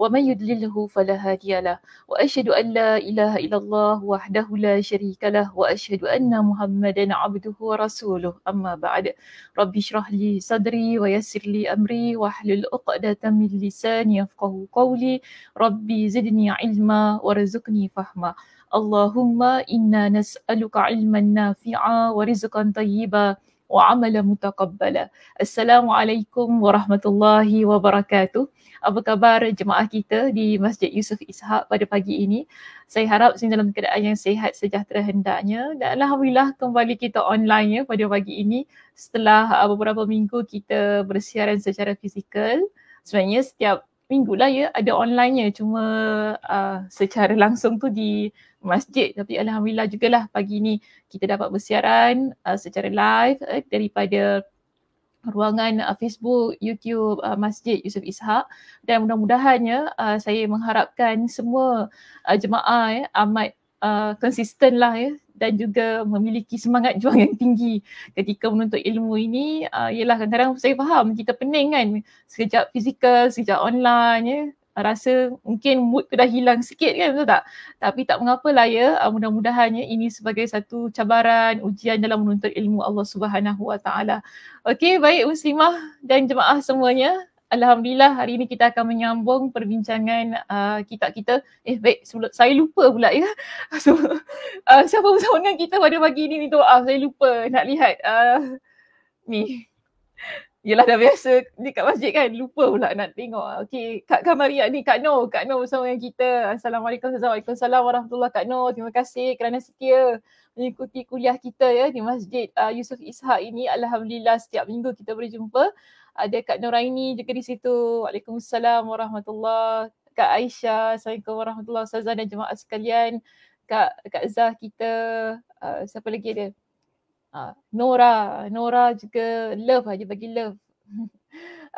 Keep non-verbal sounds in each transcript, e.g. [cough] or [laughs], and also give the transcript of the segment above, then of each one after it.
ومن يضلله فلا هادي له وأشهد أن لا إله إلا الله وحده لا شريك له وأشهد أن محمدا عبده ورسوله. أما بعد رب اشرح لي صدري ويسر لي أمري واحلل عقدة من لساني يفقه قولي. ربي زدني علما وارزقني فهما. اللهم إنا نسألك علما نافعا ورزقا طيبا وعملا متقبلا. السلام عليكم ورحمة الله وبركاته. Apa khabar jemaah kita di Masjid Yusuf Ishak pada pagi ini. Saya harap semua dalam keadaan yang sehat sejahtera hendaknya dan Alhamdulillah kembali kita online ya pada pagi ini setelah uh, beberapa minggu kita bersiaran secara fizikal. Sebenarnya setiap minggu lah ya ada online-nya cuma uh, secara langsung tu di masjid tapi Alhamdulillah juga lah pagi ini kita dapat bersiaran uh, secara live uh, daripada ruangan uh, Facebook, YouTube uh, Masjid Yusuf Ishak. Dan mudah-mudahannya uh, saya mengharapkan semua uh, jemaah ya, amat uh, konsisten lah ya dan juga memiliki semangat juang yang tinggi ketika menuntut ilmu ini. Uh, ialah kadang-kadang saya faham kita pening kan sekejap fizikal, sekejap online ya rasa mungkin mood tu dah hilang sikit kan betul tak? Tapi tak mengapalah ya, uh, mudah-mudahannya ini sebagai satu cabaran, ujian dalam menuntut ilmu Allah Subhanahu Wa Taala. Okey, baik muslimah dan jemaah semuanya. Alhamdulillah hari ini kita akan menyambung perbincangan uh, kita kita. Eh baik, sebelum, saya lupa pula ya. [laughs] So, uh, siapa bersama dengan kita pada pagi ini ni tu? Ah, saya lupa nak lihat. Uh, ni. Yelah dah biasa ni kat masjid kan lupa pula nak tengok. Okey, Kak Kamaria ni Kak Noh, Kak Noh bersama dengan kita. Assalamualaikum Waalaikumsalam warahmatullahi Kak Noh. Terima kasih kerana setia mengikuti kuliah kita ya di Masjid uh, Yusuf Ishak ini. Alhamdulillah setiap minggu kita berjumpa. Ada Kak Noraini juga di situ. Waalaikumsalam warahmatullahi Kak Aisyah, Assalamualaikum warahmatullahi Ustazah dan jemaah sekalian. Kak Kak Zah kita, uh, siapa lagi ada? Uh, Nora, Nora juga love aja bagi love. [laughs]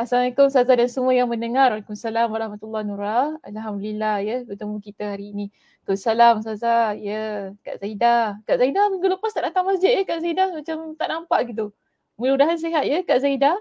Assalamualaikum Ustazah dan semua yang mendengar. Waalaikumsalam warahmatullahi Nora. Alhamdulillah ya bertemu kita hari ini. Waalaikumsalam Ustazah. Ya, Kak Zaidah. Kak Zaidah minggu lepas tak datang masjid ya Kak Zaidah macam tak nampak gitu. Mudah-mudahan sihat ya Kak Zaidah.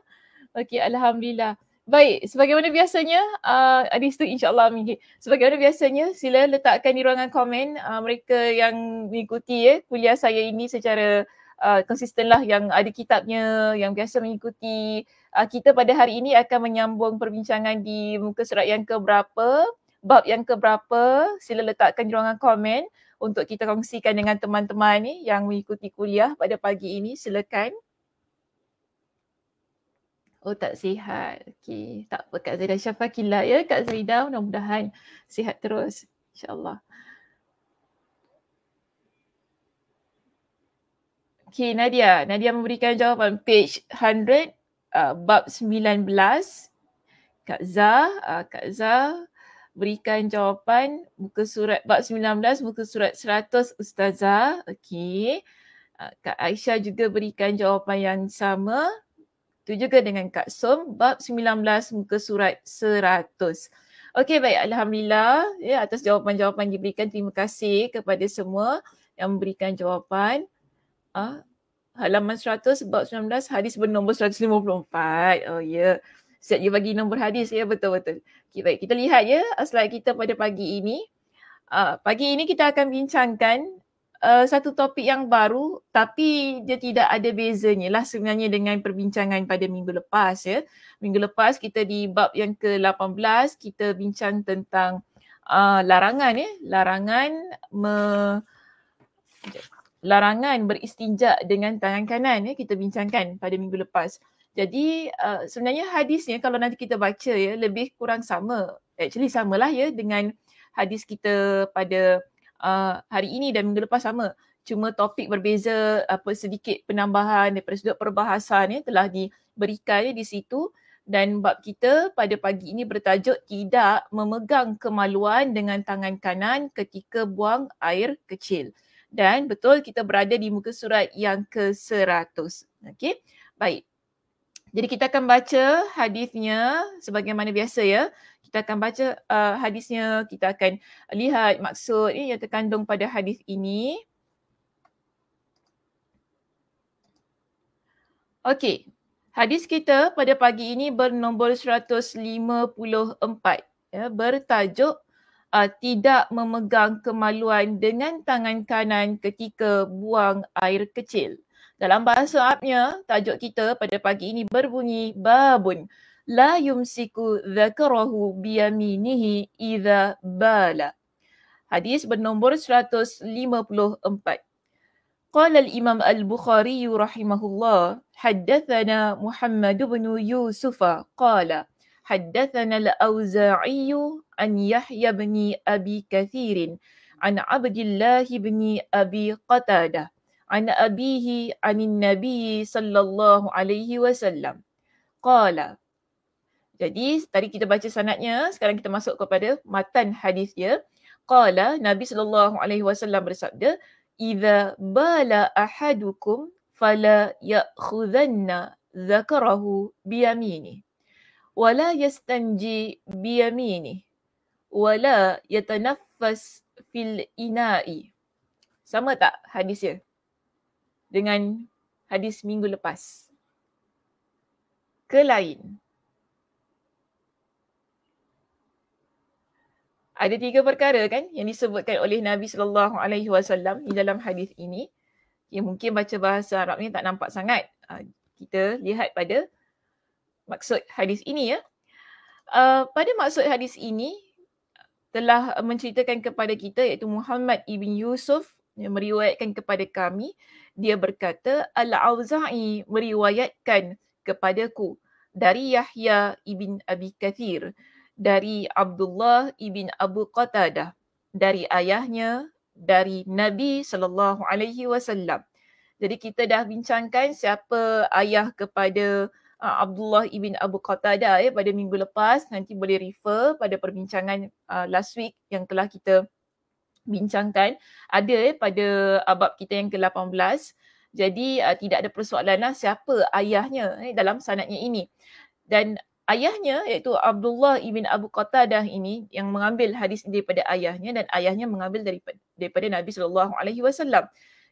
Okey, Alhamdulillah. Baik, sebagaimana biasanya, uh, Adis tu insyaAllah amin. Sebagaimana biasanya, sila letakkan di ruangan komen uh, mereka yang mengikuti ya, kuliah saya ini secara uh, konsisten lah yang ada kitabnya, yang biasa mengikuti uh, kita pada hari ini akan menyambung perbincangan di muka surat yang keberapa, bab yang keberapa, sila letakkan di ruangan komen untuk kita kongsikan dengan teman-teman ni yang mengikuti kuliah pada pagi ini, silakan. Oh tak sihat. Okey, tak apa Kak Zaidah Syafakillah ya Kak Zaidah mudah-mudahan sihat terus insyaAllah. Okay, Nadia. Nadia memberikan jawapan page 100, uh, bab 19. Kak Zah, uh, Kak Zah berikan jawapan muka surat bab 19, muka surat 100 Ustazah. Okay. Uh, Kak Aisyah juga berikan jawapan yang sama. Itu juga dengan Kak Som, bab 19, muka surat 100. Okey, baik. Alhamdulillah ya, atas jawapan-jawapan diberikan. Terima kasih kepada semua yang memberikan jawapan uh, halaman 100 bab 19 hadis bernombor 154. Oh ya. Yeah. Siap you bagi nombor hadis ya betul-betul. Okay, baik kita lihat ya slide kita pada pagi ini. Uh, pagi ini kita akan bincangkan uh, satu topik yang baru tapi dia tidak ada bezanya lah sebenarnya dengan perbincangan pada minggu lepas ya. Minggu lepas kita di bab yang ke-18 kita bincang tentang uh, larangan ya. Larangan me larangan beristinja dengan tangan kanan ya kita bincangkan pada minggu lepas. Jadi uh, sebenarnya hadisnya kalau nanti kita baca ya lebih kurang sama. Actually samalah ya dengan hadis kita pada uh, hari ini dan minggu lepas sama. Cuma topik berbeza apa sedikit penambahan daripada sudut perbahasan ya telah diberikan ya, di situ dan bab kita pada pagi ini bertajuk tidak memegang kemaluan dengan tangan kanan ketika buang air kecil dan betul kita berada di muka surat yang ke-100. Okey. Baik. Jadi kita akan baca hadisnya sebagaimana biasa ya. kita akan baca uh, hadisnya, kita akan lihat maksud eh, yang terkandung pada hadis ini. Okey, hadis kita pada pagi ini bernombor 154 ya, bertajuk uh, tidak memegang kemaluan dengan tangan kanan ketika buang air kecil. Dalam bahasa Arabnya, tajuk kita pada pagi ini berbunyi babun la yumsiku dhakarahu biyaminihi idha bala. Hadis bernombor 154. قال الإمام البخاري رحمه الله حدثنا محمد بن يوسف قال حدثنا الأوزاعي عن يحيى بن أبي كثير عن عبد الله بن أبي قتادة عن أبيه عن النبي صلى الله عليه وسلم قال Jadi tadi kita baca sanadnya, sekarang kita masuk kepada matan hadisnya. Qala Nabi sallallahu alaihi wasallam bersabda, idza bala ahadukum fala ya'khudhanna zakarahu biyamini Wala yastanji biyamini wala yatanaffas fil ina'i sama tak hadisnya dengan hadis minggu lepas. Ke lain? Ada tiga perkara kan yang disebutkan oleh Nabi sallallahu alaihi wasallam di dalam hadis ini. Yang mungkin baca bahasa Arab ni tak nampak sangat. Uh, kita lihat pada maksud hadis ini ya. Uh, pada maksud hadis ini telah menceritakan kepada kita iaitu Muhammad ibn Yusuf yang meriwayatkan kepada kami dia berkata Al-Auza'i meriwayatkan kepadaku dari Yahya ibn Abi Kathir dari Abdullah ibn Abu Qatadah dari ayahnya dari Nabi sallallahu alaihi wasallam. Jadi kita dah bincangkan siapa ayah kepada uh, Abdullah ibn Abu Qatadah ya pada minggu lepas nanti boleh refer pada perbincangan uh, last week yang telah kita bincangkan ada ya pada abab kita yang ke-18. Jadi uh, tidak ada persoalan lah siapa ayahnya eh, dalam sanadnya ini. Dan ayahnya iaitu Abdullah ibn Abu Qatadah ini yang mengambil hadis daripada ayahnya dan ayahnya mengambil daripada, daripada Nabi sallallahu alaihi wasallam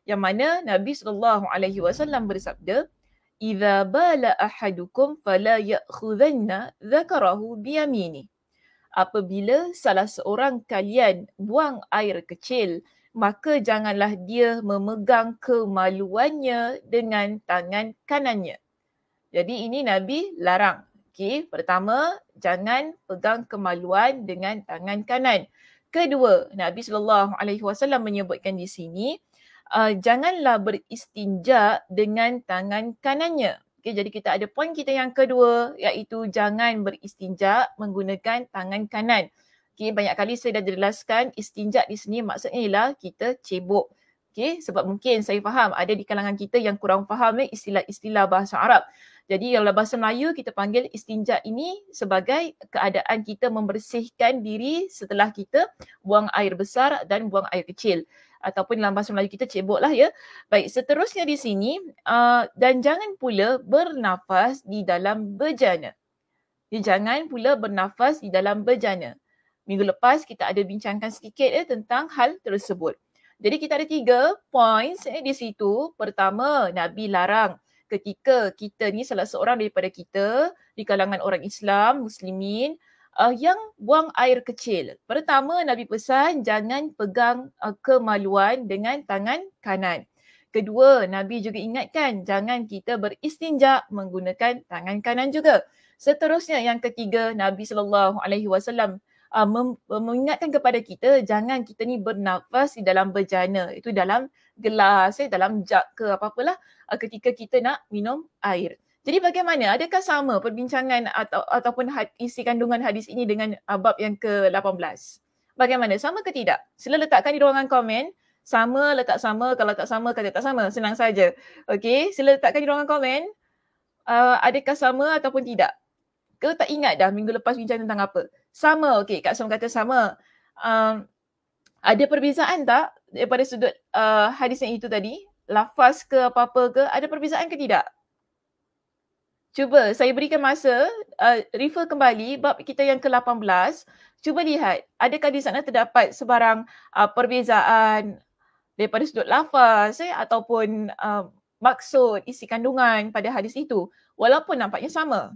yang mana Nabi sallallahu alaihi wasallam bersabda idza bala ahadukum fala ya'khudhanna dzakarahu biyamini apabila salah seorang kalian buang air kecil maka janganlah dia memegang kemaluannya dengan tangan kanannya. Jadi ini Nabi larang. Okay, pertama, jangan pegang kemaluan dengan tangan kanan. Kedua, Nabi sallallahu alaihi wasallam menyebutkan di sini, uh, janganlah beristinja dengan tangan kanannya. Okay, jadi kita ada poin kita yang kedua iaitu jangan beristinja menggunakan tangan kanan. Okay, banyak kali saya dah jelaskan istinja di sini maksudnya ialah kita cebok. Okay, sebab mungkin saya faham ada di kalangan kita yang kurang faham eh, istilah-istilah bahasa Arab. Jadi dalam bahasa Melayu kita panggil istinja ini sebagai keadaan kita membersihkan diri setelah kita buang air besar dan buang air kecil. Ataupun dalam bahasa Melayu kita cebok lah ya. Baik, seterusnya di sini uh, dan jangan pula bernafas di dalam bejana. Jadi jangan pula bernafas di dalam bejana. Minggu lepas kita ada bincangkan sedikit eh, tentang hal tersebut. Jadi kita ada tiga points eh, di situ. Pertama, Nabi larang ketika kita ni salah seorang daripada kita di kalangan orang Islam, Muslimin uh, yang buang air kecil. Pertama Nabi pesan jangan pegang uh, kemaluan dengan tangan kanan. Kedua, Nabi juga ingatkan jangan kita beristinja menggunakan tangan kanan juga. Seterusnya yang ketiga, Nabi sallallahu alaihi wasallam uh, mengingatkan kepada kita jangan kita ni bernafas di dalam bejana. Itu dalam gelas, eh, dalam jug ke apa-apalah uh, ketika kita nak minum air. Jadi bagaimana? Adakah sama perbincangan atau ataupun had, isi kandungan hadis ini dengan uh, bab yang ke-18? Bagaimana? Sama ke tidak? Sila letakkan di ruangan komen. Sama, letak sama. Kalau tak sama, kata tak sama. Senang saja. Okey, sila letakkan di ruangan komen. Uh, adakah sama ataupun tidak? Ke tak ingat dah minggu lepas bincang tentang apa? Sama, okey. Kak Som kata sama. Um, ada perbezaan tak daripada sudut uh, hadis yang itu tadi? Lafaz ke apa-apa ke? Ada perbezaan ke tidak? Cuba saya berikan masa uh, refer kembali bab kita yang ke-18. Cuba lihat adakah di sana terdapat sebarang uh, perbezaan daripada sudut lafaz eh, ataupun uh, maksud isi kandungan pada hadis itu walaupun nampaknya sama.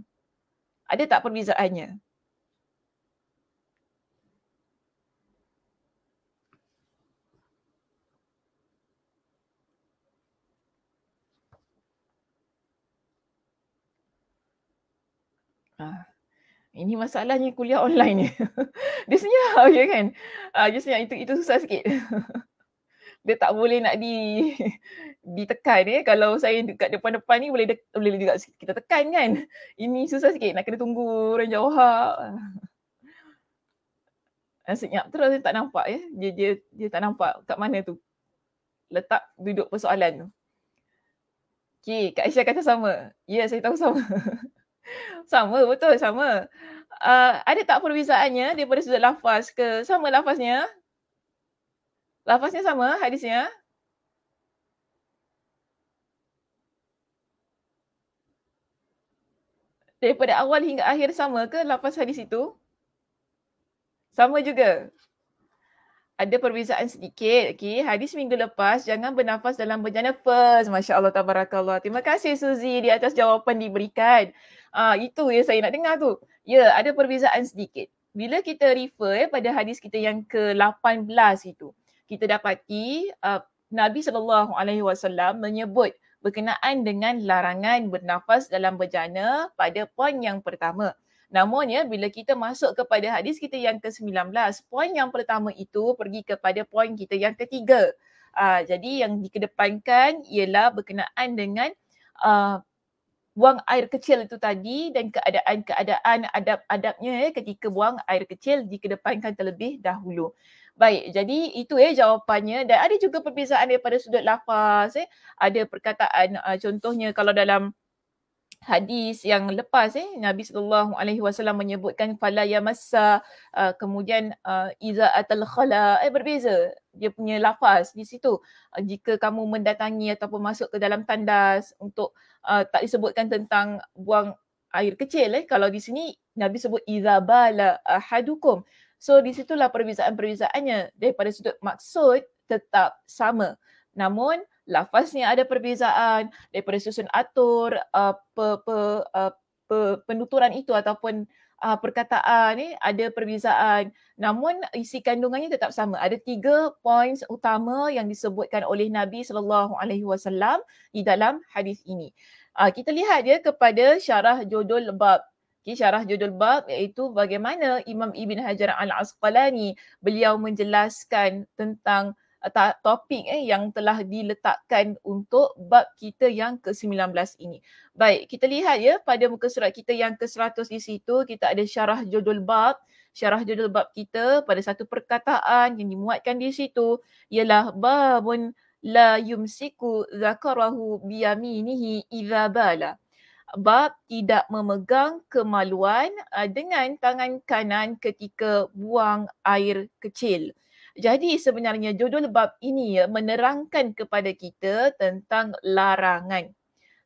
Ada tak perbezaannya? Ah, ini masalahnya kuliah online ni. [laughs] dia senyap je kan. Ah, dia senyap itu, itu susah sikit. [laughs] dia tak boleh nak di [laughs] ditekan eh. Kalau saya dekat depan-depan ni boleh de- boleh juga kita tekan kan. Ini susah sikit nak kena tunggu orang jawab. Ah, senyap terus dia tak nampak ya. Dia, dia dia tak nampak kat mana tu. Letak duduk persoalan tu. Okay, Kak Aisyah kata sama. Ya, yeah, saya tahu sama. [laughs] Sama, betul sama. Uh, ada tak perbezaannya daripada sudut lafaz ke? Sama lafaznya? Lafaznya sama hadisnya? Daripada awal hingga akhir sama ke lafaz hadis itu? Sama juga ada perbezaan sedikit. Okay. Hadis minggu lepas, jangan bernafas dalam bejana first. Masya Allah, tabarakallah. Terima kasih Suzy di atas jawapan diberikan. Ah, itu yang saya nak dengar tu. Ya, ada perbezaan sedikit. Bila kita refer eh, pada hadis kita yang ke-18 itu, kita dapati uh, Nabi SAW menyebut berkenaan dengan larangan bernafas dalam bejana pada poin yang pertama. Namun ya bila kita masuk kepada hadis kita yang ke-19, poin yang pertama itu pergi kepada poin kita yang ketiga. Uh, jadi yang dikedepankan ialah berkenaan dengan uh, buang air kecil itu tadi dan keadaan-keadaan adab-adabnya ya, ketika buang air kecil dikedepankan terlebih dahulu. Baik, jadi itu ya jawapannya dan ada juga perbezaan daripada sudut lafaz eh. Ada perkataan uh, contohnya kalau dalam hadis yang lepas eh Nabi sallallahu alaihi wasallam menyebutkan fala yamassa uh, kemudian uh, iza atal khala eh berbeza. Dia punya lafaz di situ. Uh, jika kamu mendatangi ataupun masuk ke dalam tandas untuk uh, tak disebutkan tentang buang air kecil eh kalau di sini Nabi sebut iza bala ahadukum. So di situlah perbezaan-perbezaannya. Daripada sudut maksud tetap sama. Namun lafaznya ada perbezaan daripada susun atur uh, pe, pe, uh, pe, penuturan itu ataupun uh, perkataan ni ada perbezaan. Namun isi kandungannya tetap sama. Ada tiga poin utama yang disebutkan oleh Nabi sallallahu alaihi wasallam di dalam hadis ini. Uh, kita lihat ya kepada syarah judul bab. Okay, syarah judul bab iaitu bagaimana Imam Ibn Hajar Al-Asqalani beliau menjelaskan tentang topik eh yang telah diletakkan untuk bab kita yang ke-19 ini. Baik, kita lihat ya pada muka surat kita yang ke-100 di situ kita ada syarah judul bab. Syarah judul bab kita pada satu perkataan yang dimuatkan di situ ialah babun la yumsiku zakarahu biyaminihi idza bala. Bab tidak memegang kemaluan uh, dengan tangan kanan ketika buang air kecil. Jadi sebenarnya judul bab ini ya, menerangkan kepada kita tentang larangan.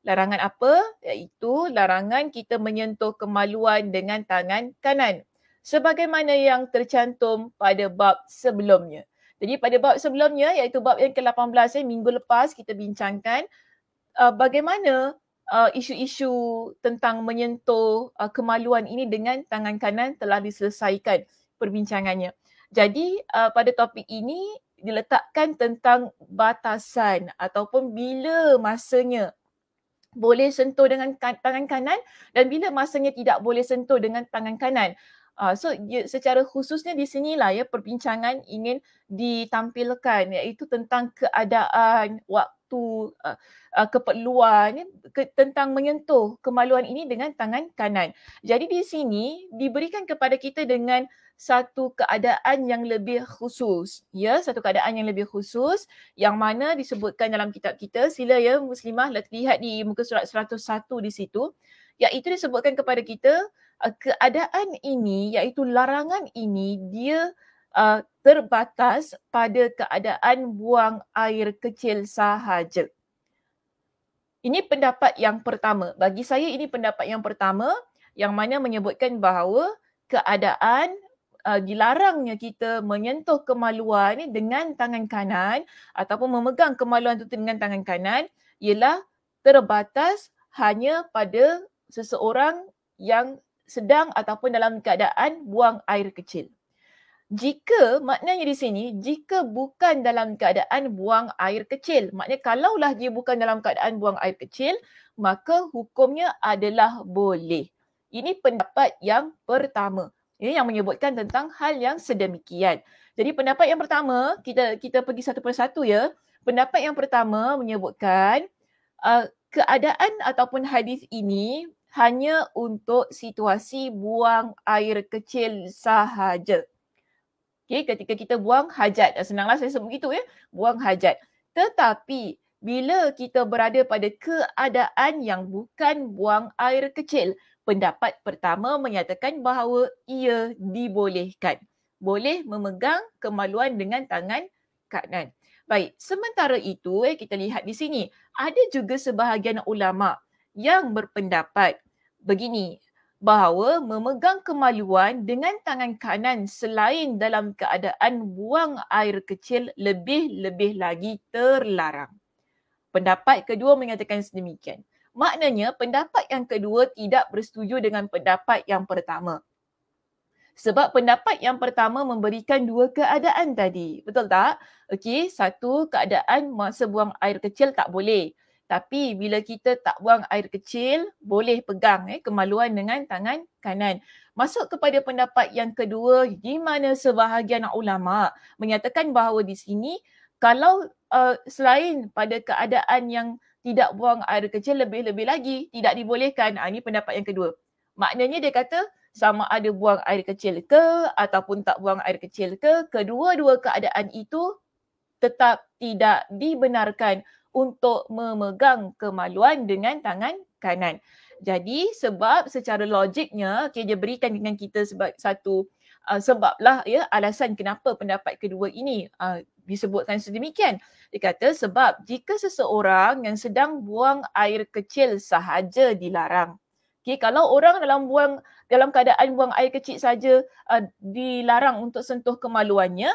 Larangan apa? Iaitu larangan kita menyentuh kemaluan dengan tangan kanan. Sebagaimana yang tercantum pada bab sebelumnya. Jadi pada bab sebelumnya iaitu bab yang ke-18 eh, minggu lepas kita bincangkan uh, bagaimana uh, isu-isu tentang menyentuh uh, kemaluan ini dengan tangan kanan telah diselesaikan perbincangannya. Jadi uh, pada topik ini diletakkan tentang batasan ataupun bila masanya boleh sentuh dengan kan, tangan kanan dan bila masanya tidak boleh sentuh dengan tangan kanan. Uh, so ya, secara khususnya di sinilah ya perbincangan ingin ditampilkan iaitu tentang keadaan waktu uh, uh, keperluan ke, tentang menyentuh kemaluan ini dengan tangan kanan. Jadi di sini diberikan kepada kita dengan satu keadaan yang lebih khusus ya satu keadaan yang lebih khusus yang mana disebutkan dalam kitab kita sila ya muslimah lihat di muka surat 101 di situ iaitu disebutkan kepada kita uh, keadaan ini iaitu larangan ini dia uh, terbatas pada keadaan buang air kecil sahaja Ini pendapat yang pertama. Bagi saya ini pendapat yang pertama yang mana menyebutkan bahawa keadaan uh, dilarangnya kita menyentuh kemaluan dengan tangan kanan ataupun memegang kemaluan itu dengan tangan kanan ialah terbatas hanya pada seseorang yang sedang ataupun dalam keadaan buang air kecil. Jika maknanya di sini, jika bukan dalam keadaan buang air kecil, maknanya kalaulah dia bukan dalam keadaan buang air kecil, maka hukumnya adalah boleh. Ini pendapat yang pertama. Ini yang menyebutkan tentang hal yang sedemikian. Jadi pendapat yang pertama, kita kita pergi satu persatu ya. Pendapat yang pertama menyebutkan uh, keadaan ataupun hadis ini hanya untuk situasi buang air kecil sahaja. Okay, ketika kita buang hajat, senanglah saya sebut begitu ya, buang hajat. Tetapi bila kita berada pada keadaan yang bukan buang air kecil, pendapat pertama menyatakan bahawa ia dibolehkan. Boleh memegang kemaluan dengan tangan kanan. Baik, sementara itu eh, kita lihat di sini, ada juga sebahagian ulama yang berpendapat begini, bahawa memegang kemaluan dengan tangan kanan selain dalam keadaan buang air kecil lebih-lebih lagi terlarang. Pendapat kedua menyatakan sedemikian. Maknanya pendapat yang kedua tidak bersetuju dengan pendapat yang pertama. Sebab pendapat yang pertama memberikan dua keadaan tadi. Betul tak? Okey, satu keadaan masa buang air kecil tak boleh. Tapi bila kita tak buang air kecil, boleh pegang eh, kemaluan dengan tangan kanan. Masuk kepada pendapat yang kedua, di mana sebahagian ulama menyatakan bahawa di sini kalau uh, selain pada keadaan yang tidak buang air kecil lebih-lebih lagi tidak dibolehkan. Ha, ini pendapat yang kedua. Maknanya dia kata sama ada buang air kecil ke ataupun tak buang air kecil ke, kedua-dua keadaan itu tetap tidak dibenarkan untuk memegang kemaluan dengan tangan kanan. Jadi sebab secara logiknya okay, dia berikan dengan kita sebab satu uh, sebablah ya alasan kenapa pendapat kedua ini uh, disebutkan sedemikian. Dia kata sebab jika seseorang yang sedang buang air kecil sahaja dilarang. Okay, kalau orang dalam buang dalam keadaan buang air kecil saja uh, dilarang untuk sentuh kemaluannya,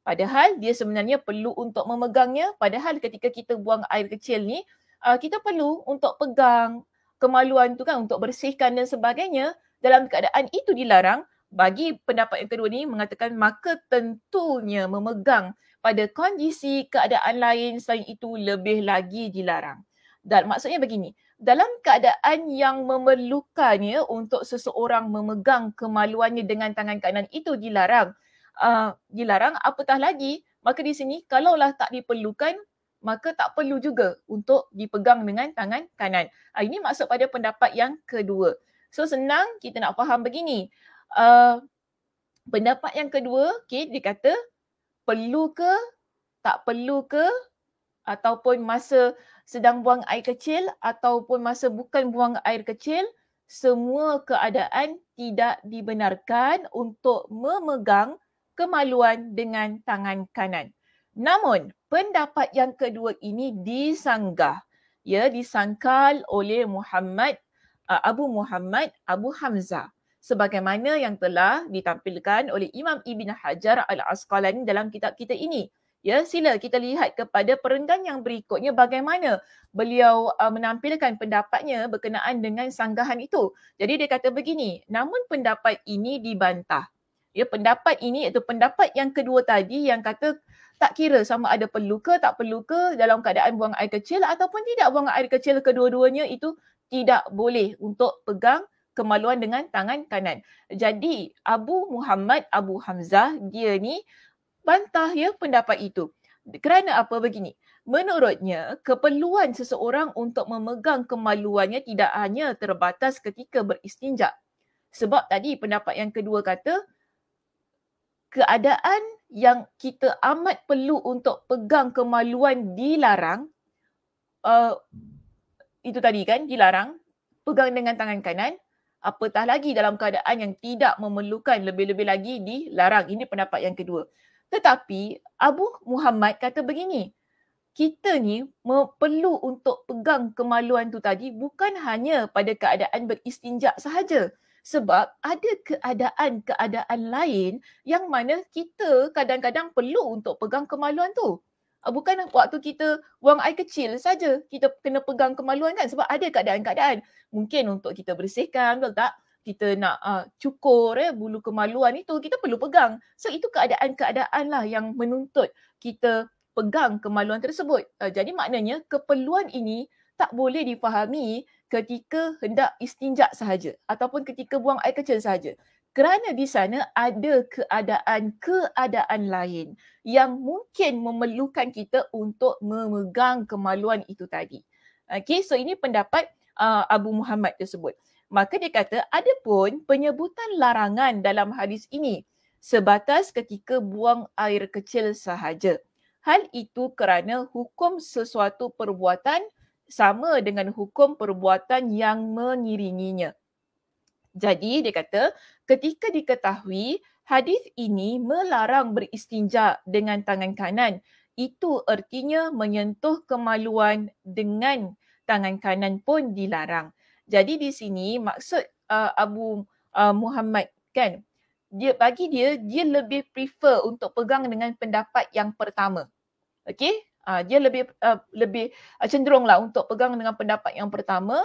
Padahal dia sebenarnya perlu untuk memegangnya. Padahal ketika kita buang air kecil ni, uh, kita perlu untuk pegang kemaluan tu kan untuk bersihkan dan sebagainya. Dalam keadaan itu dilarang, bagi pendapat yang kedua ni mengatakan maka tentunya memegang pada kondisi keadaan lain selain itu lebih lagi dilarang. Dan maksudnya begini, dalam keadaan yang memerlukannya untuk seseorang memegang kemaluannya dengan tangan kanan itu dilarang, uh, dilarang apatah lagi maka di sini kalaulah tak diperlukan maka tak perlu juga untuk dipegang dengan tangan kanan. Uh, ini maksud pada pendapat yang kedua. So senang kita nak faham begini. Uh, pendapat yang kedua, okay, dia kata perlu ke, tak perlu ke ataupun masa sedang buang air kecil ataupun masa bukan buang air kecil, semua keadaan tidak dibenarkan untuk memegang kemaluan dengan tangan kanan. Namun, pendapat yang kedua ini disanggah. Ya, disangkal oleh Muhammad uh, Abu Muhammad Abu Hamzah sebagaimana yang telah ditampilkan oleh Imam Ibn Hajar Al-Asqalani dalam kitab kita ini. Ya, sila kita lihat kepada perenggan yang berikutnya bagaimana beliau uh, menampilkan pendapatnya berkenaan dengan sanggahan itu. Jadi dia kata begini, namun pendapat ini dibantah ya pendapat ini iaitu pendapat yang kedua tadi yang kata tak kira sama ada perlu ke tak perlu ke dalam keadaan buang air kecil ataupun tidak buang air kecil kedua-duanya itu tidak boleh untuk pegang kemaluan dengan tangan kanan. Jadi Abu Muhammad Abu Hamzah dia ni bantah ya pendapat itu. Kerana apa begini? Menurutnya keperluan seseorang untuk memegang kemaluannya tidak hanya terbatas ketika beristinja. Sebab tadi pendapat yang kedua kata keadaan yang kita amat perlu untuk pegang kemaluan dilarang uh, itu tadi kan dilarang pegang dengan tangan kanan apatah lagi dalam keadaan yang tidak memerlukan lebih-lebih lagi dilarang ini pendapat yang kedua tetapi Abu Muhammad kata begini kita ni perlu untuk pegang kemaluan tu tadi bukan hanya pada keadaan beristinja sahaja. Sebab ada keadaan-keadaan lain yang mana kita kadang-kadang perlu untuk pegang kemaluan tu. Ah, bukan waktu kita buang air kecil saja kita kena pegang kemaluan kan? Sebab ada keadaan-keadaan. Mungkin untuk kita bersihkan betul tak kita nak uh, cukur eh, bulu kemaluan itu kita perlu pegang. So itu keadaan-keadaan lah yang menuntut kita pegang kemaluan tersebut. Uh, jadi maknanya keperluan ini tak boleh difahami ketika hendak istinja sahaja ataupun ketika buang air kecil sahaja kerana di sana ada keadaan-keadaan lain yang mungkin memerlukan kita untuk memegang kemaluan itu tadi. Okay, so ini pendapat uh, Abu Muhammad tersebut. Maka dia kata ada pun penyebutan larangan dalam hadis ini sebatas ketika buang air kecil sahaja. Hal itu kerana hukum sesuatu perbuatan sama dengan hukum perbuatan yang mengiringinya. Jadi dia kata ketika diketahui hadis ini melarang beristinja dengan tangan kanan itu artinya menyentuh kemaluan dengan tangan kanan pun dilarang. Jadi di sini maksud uh, Abu uh, Muhammad kan dia bagi dia dia lebih prefer untuk pegang dengan pendapat yang pertama. Okey? Uh, dia lebih uh, lebih uh, cenderunglah untuk pegang dengan pendapat yang pertama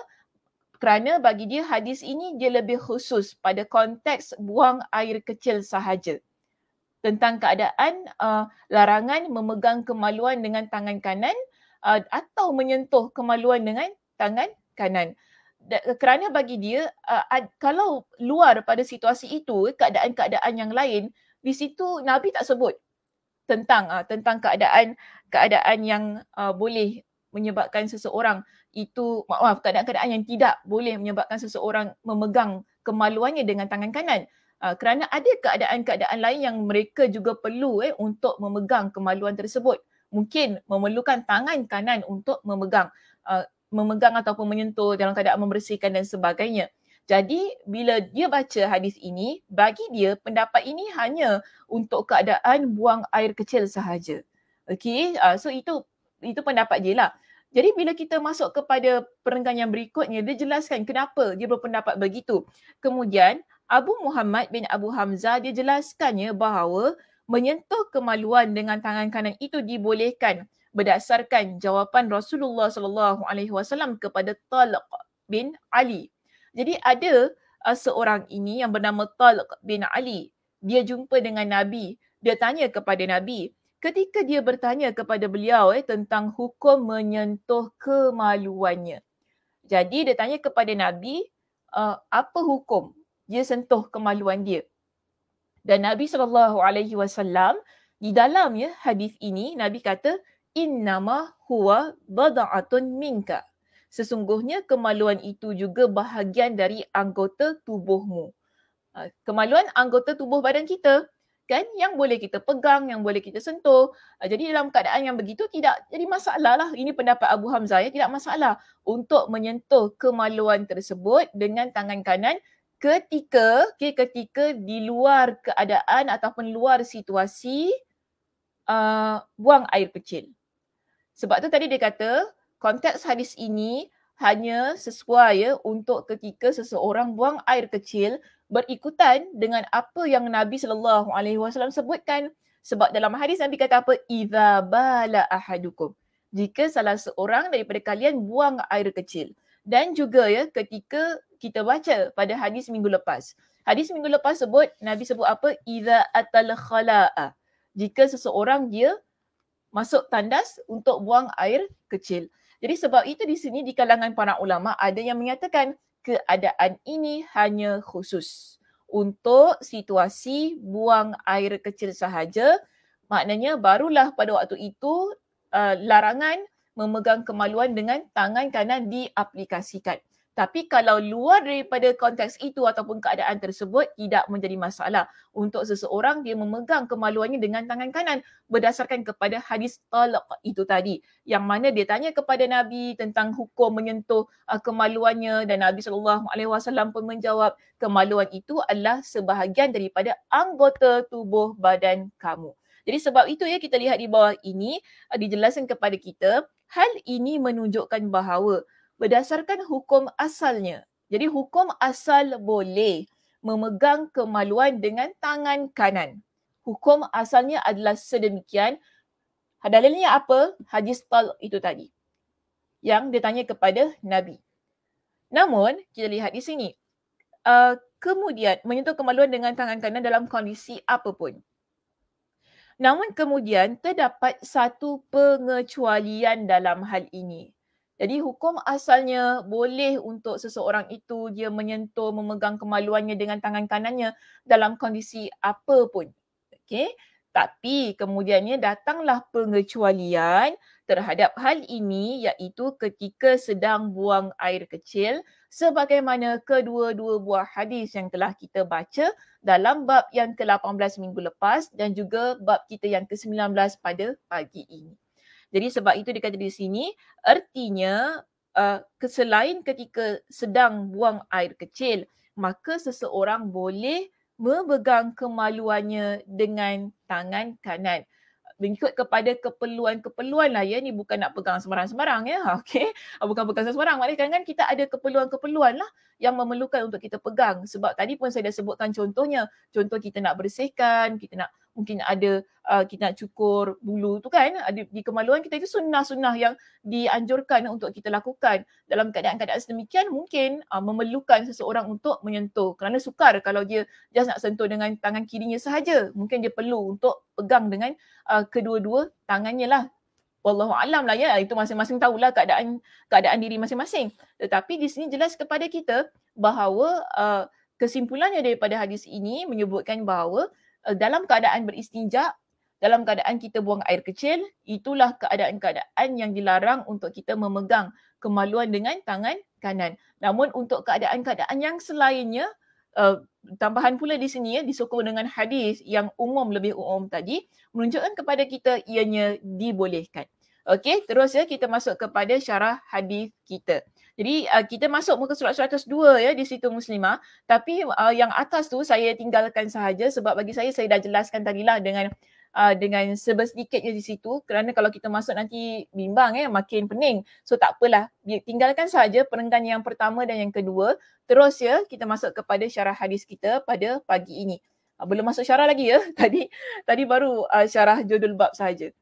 kerana bagi dia hadis ini dia lebih khusus pada konteks buang air kecil sahaja tentang keadaan uh, larangan memegang kemaluan dengan tangan kanan uh, atau menyentuh kemaluan dengan tangan kanan. Kerana bagi dia kalau luar pada situasi itu keadaan-keadaan yang lain di situ Nabi tak sebut tentang uh, tentang keadaan keadaan yang uh, boleh menyebabkan seseorang itu maaf keadaan-keadaan yang tidak boleh menyebabkan seseorang memegang kemaluannya dengan tangan kanan. Uh, kerana ada keadaan-keadaan lain yang mereka juga perlu eh untuk memegang kemaluan tersebut. Mungkin memerlukan tangan kanan untuk memegang uh, memegang ataupun menyentuh dalam keadaan membersihkan dan sebagainya jadi bila dia baca hadis ini bagi dia pendapat ini hanya untuk keadaan buang air kecil sahaja okey uh, so itu itu pendapat dia lah jadi bila kita masuk kepada perenggan yang berikutnya, dia jelaskan kenapa dia berpendapat begitu. Kemudian Abu Muhammad bin Abu Hamzah dia jelaskannya bahawa menyentuh kemaluan dengan tangan kanan itu dibolehkan berdasarkan jawapan Rasulullah sallallahu alaihi wasallam kepada Talq bin Ali. Jadi ada uh, seorang ini yang bernama Talq bin Ali. Dia jumpa dengan Nabi. Dia tanya kepada Nabi, ketika dia bertanya kepada beliau eh, tentang hukum menyentuh kemaluannya. Jadi dia tanya kepada Nabi, uh, apa hukum dia sentuh kemaluan dia? Dan Nabi SAW di dalamnya hadis ini Nabi kata innama huwa bada'atun minka. Sesungguhnya kemaluan itu juga bahagian dari anggota tubuhmu. Uh, kemaluan anggota tubuh badan kita kan? Yang boleh kita pegang yang boleh kita sentuh. Uh, jadi dalam keadaan yang begitu tidak jadi masalah lah ini pendapat Abu Hamzah ya tidak masalah untuk menyentuh kemaluan tersebut dengan tangan kanan ketika okay, ketika di luar keadaan ataupun luar situasi uh, buang air kecil. Sebab tu tadi dia kata konteks hadis ini hanya sesuai ya untuk ketika seseorang buang air kecil berikutan dengan apa yang Nabi sallallahu alaihi wasallam sebutkan. Sebab dalam hadis Nabi kata apa? Idza bala ahadukum. Jika salah seorang daripada kalian buang air kecil. Dan juga ya ketika kita baca pada hadis minggu lepas. Hadis minggu lepas sebut Nabi sebut apa? Idza atal khalaa jika seseorang dia masuk tandas untuk buang air kecil jadi sebab itu di sini di kalangan para ulama ada yang menyatakan keadaan ini hanya khusus untuk situasi buang air kecil sahaja. Maknanya barulah pada waktu itu uh, larangan memegang kemaluan dengan tangan kanan diaplikasikan. Tapi kalau luar daripada konteks itu ataupun keadaan tersebut tidak menjadi masalah untuk seseorang dia memegang kemaluannya dengan tangan kanan berdasarkan kepada hadis talaq itu tadi yang mana dia tanya kepada Nabi tentang hukum menyentuh uh, kemaluannya dan Nabi SAW pun menjawab kemaluan itu adalah sebahagian daripada anggota tubuh badan kamu. Jadi sebab itu ya kita lihat di bawah ini uh, dijelaskan kepada kita hal ini menunjukkan bahawa berdasarkan hukum asalnya. Jadi hukum asal boleh memegang kemaluan dengan tangan kanan. Hukum asalnya adalah sedemikian. Dalilnya apa? Hadis tal itu tadi. Yang ditanya kepada Nabi. Namun, kita lihat di sini. Uh, kemudian, menyentuh kemaluan dengan tangan kanan dalam kondisi apapun. Namun kemudian terdapat satu pengecualian dalam hal ini. Jadi hukum asalnya boleh untuk seseorang itu dia menyentuh, memegang kemaluannya dengan tangan kanannya dalam kondisi apa pun. Okay. Tapi kemudiannya datanglah pengecualian terhadap hal ini iaitu ketika sedang buang air kecil sebagaimana kedua-dua buah hadis yang telah kita baca dalam bab yang ke-18 minggu lepas dan juga bab kita yang ke-19 pada pagi ini. Jadi sebab itu dikata di sini artinya uh, selain ketika sedang buang air kecil maka seseorang boleh memegang kemaluannya dengan tangan kanan. Mengikut kepada keperluan-keperluan lah ya ni bukan nak pegang sembarang-sembarang ya [laughs] okey? Bukan pegang sembarang maknanya kan, kan kita ada keperluan-keperluan lah yang memerlukan untuk kita pegang. Sebab tadi pun saya dah sebutkan contohnya contoh kita nak bersihkan kita nak mungkin ada uh, kita nak cukur bulu tu kan ada di kemaluan kita itu sunnah-sunnah yang dianjurkan untuk kita lakukan. Dalam keadaan-keadaan sedemikian mungkin uh, memerlukan seseorang untuk menyentuh. Kerana sukar kalau dia just nak sentuh dengan tangan kirinya sahaja mungkin dia perlu untuk pegang dengan uh, kedua-dua tangannya lah. Wallahu alam lah ya itu masing-masing tahulah keadaan keadaan diri masing-masing. Tetapi di sini jelas kepada kita bahawa uh, kesimpulannya daripada hadis ini menyebutkan bahawa dalam keadaan beristinja, dalam keadaan kita buang air kecil, itulah keadaan-keadaan yang dilarang untuk kita memegang kemaluan dengan tangan kanan. Namun untuk keadaan-keadaan yang selainnya, uh, tambahan pula di sini ya, disokong dengan hadis yang umum lebih umum tadi, menunjukkan kepada kita ianya dibolehkan. Okey, terus ya kita masuk kepada syarah hadis kita. Jadi uh, kita masuk muka surat 102 ya di situ muslimah tapi uh, yang atas tu saya tinggalkan sahaja sebab bagi saya saya dah jelaskan tadilah dengan uh, dengan sebesedikitnya di situ kerana kalau kita masuk nanti bimbang ya makin pening. So tak apalah tinggalkan sahaja perenggan yang pertama dan yang kedua terus ya kita masuk kepada syarah hadis kita pada pagi ini. Uh, belum masuk syarah lagi ya. [laughs] Tadi tadi baru uh, syarah judul bab sahaja.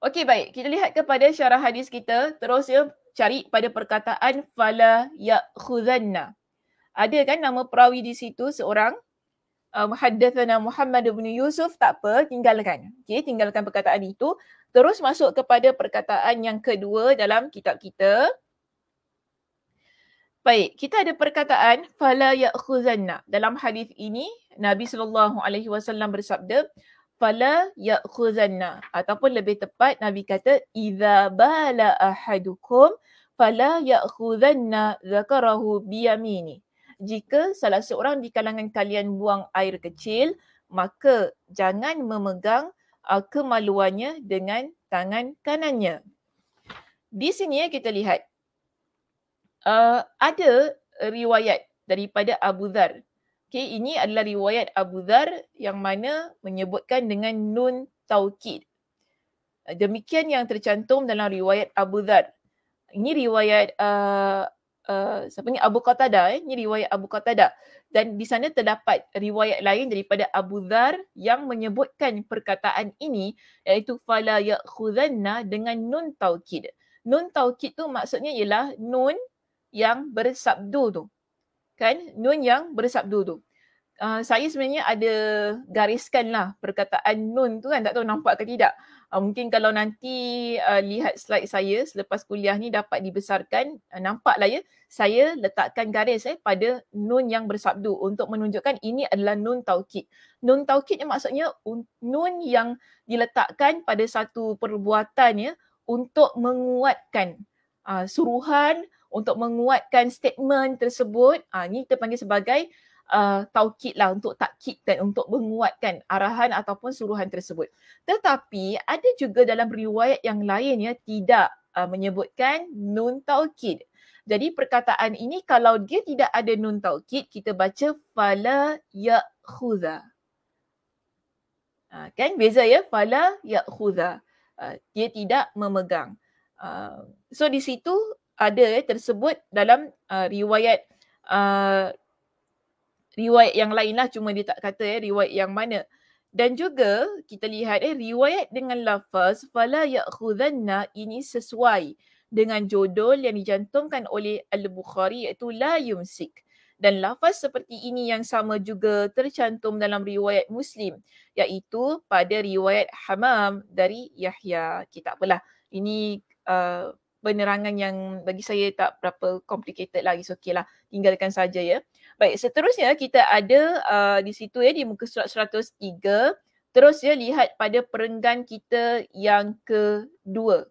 Okey baik, kita lihat kepada syarah hadis kita. Terus ya cari pada perkataan fala ya'khudhanna. Ada kan nama perawi di situ seorang uh, muhaddathana Muhammad bin Yusuf tak apa tinggalkan. Okey, tinggalkan perkataan itu. Terus masuk kepada perkataan yang kedua dalam kitab kita. Baik, kita ada perkataan fala ya'khudhanna. Dalam hadis ini Nabi sallallahu alaihi wasallam bersabda, fala ya'khuzanna. Ataupun lebih tepat Nabi kata idza bala ahadukum fala ya'khuzanna zakarahu biyamini. Jika salah seorang di kalangan kalian buang air kecil maka jangan memegang uh, kemaluannya dengan tangan kanannya. Di sini kita lihat uh, ada riwayat daripada Abu Dhar Okay, ini adalah riwayat Abu Dhar yang mana menyebutkan dengan nun taukid. Demikian yang tercantum dalam riwayat Abu Dhar. Ini riwayat uh, uh, siapa ni Abu Qatada eh? Ini riwayat Abu Qatada. Dan di sana terdapat riwayat lain daripada Abu Dhar yang menyebutkan perkataan ini iaitu fala ya'khudhanna dengan nun taukid. Nun taukid tu maksudnya ialah nun yang bersabdu tu kan nun yang bersabdu tu. Uh, saya sebenarnya ada gariskan lah perkataan nun tu kan tak tahu nampak ke tidak. Uh, mungkin kalau nanti uh, lihat slide saya selepas kuliah ni dapat dibesarkan uh, nampak lah ya saya letakkan garis eh pada nun yang bersabdu untuk menunjukkan ini adalah nun taukid. Nun taukid ni maksudnya nun yang diletakkan pada satu perbuatan ya untuk menguatkan uh, suruhan untuk menguatkan statement tersebut, uh, ni kita panggil sebagai uh, taukid lah untuk takkidkan, untuk menguatkan arahan ataupun suruhan tersebut. Tetapi ada juga dalam riwayat yang lain ya tidak uh, menyebutkan nun taukid. Jadi perkataan ini kalau dia tidak ada nun taukid, kita baca fala ya'khudha. Ha, kan beza ya, fala ya'khudha. Uh, dia tidak memegang. Uh, so di situ ada eh, tersebut dalam uh, riwayat uh, riwayat yang lain lah cuma dia tak kata eh, riwayat yang mana. Dan juga kita lihat eh riwayat dengan lafaz fala ya'khudhanna ini sesuai dengan judul yang dijantumkan oleh Al-Bukhari iaitu la yumsik. Dan lafaz seperti ini yang sama juga tercantum dalam riwayat Muslim iaitu pada riwayat Hamam dari Yahya. Kita apalah. Ini uh, penerangan yang bagi saya tak berapa complicated lagi. So okay lah. Tinggalkan saja ya. Baik, seterusnya kita ada uh, di situ ya di muka surat 103. Terus ya lihat pada perenggan kita yang kedua.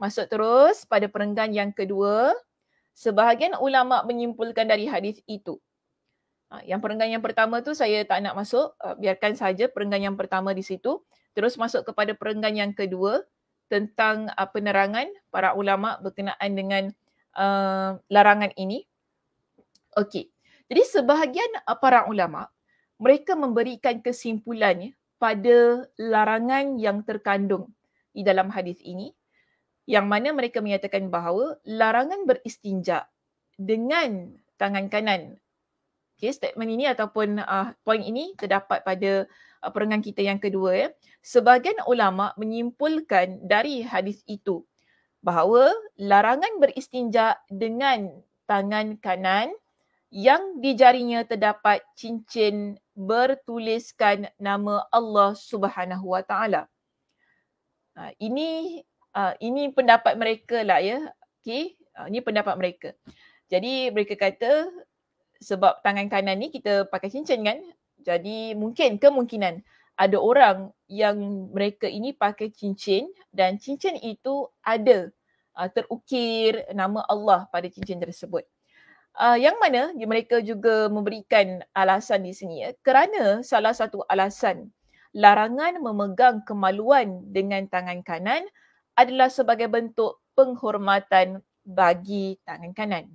Masuk terus pada perenggan yang kedua sebahagian ulama menyimpulkan dari hadis itu. Ha, yang perenggan yang pertama tu saya tak nak masuk, uh, biarkan saja perenggan yang pertama di situ. Terus masuk kepada perenggan yang kedua tentang uh, penerangan para ulama berkenaan dengan uh, larangan ini. Okey. Jadi sebahagian uh, para ulama mereka memberikan kesimpulannya pada larangan yang terkandung di dalam hadis ini yang mana mereka menyatakan bahawa larangan beristinja dengan tangan kanan. Okay, statement ini ataupun uh, poin ini terdapat pada uh, perengan kita yang kedua. Ya. Sebahagian ulama menyimpulkan dari hadis itu bahawa larangan beristinja dengan tangan kanan yang di jarinya terdapat cincin bertuliskan nama Allah Subhanahu Wa Taala. Uh, ini uh, ini pendapat mereka lah ya. Okay, uh, ini pendapat mereka. Jadi mereka kata sebab tangan kanan ni kita pakai cincin kan. Jadi mungkin kemungkinan ada orang yang mereka ini pakai cincin dan cincin itu ada uh, terukir nama Allah pada cincin tersebut. Uh, yang mana mereka juga memberikan alasan di sini ya. Kerana salah satu alasan larangan memegang kemaluan dengan tangan kanan adalah sebagai bentuk penghormatan bagi tangan kanan.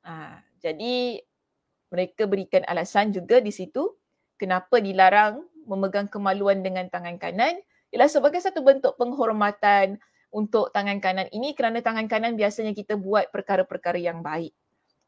Ha, jadi mereka berikan alasan juga di situ kenapa dilarang memegang kemaluan dengan tangan kanan ialah sebagai satu bentuk penghormatan untuk tangan kanan ini kerana tangan kanan biasanya kita buat perkara-perkara yang baik.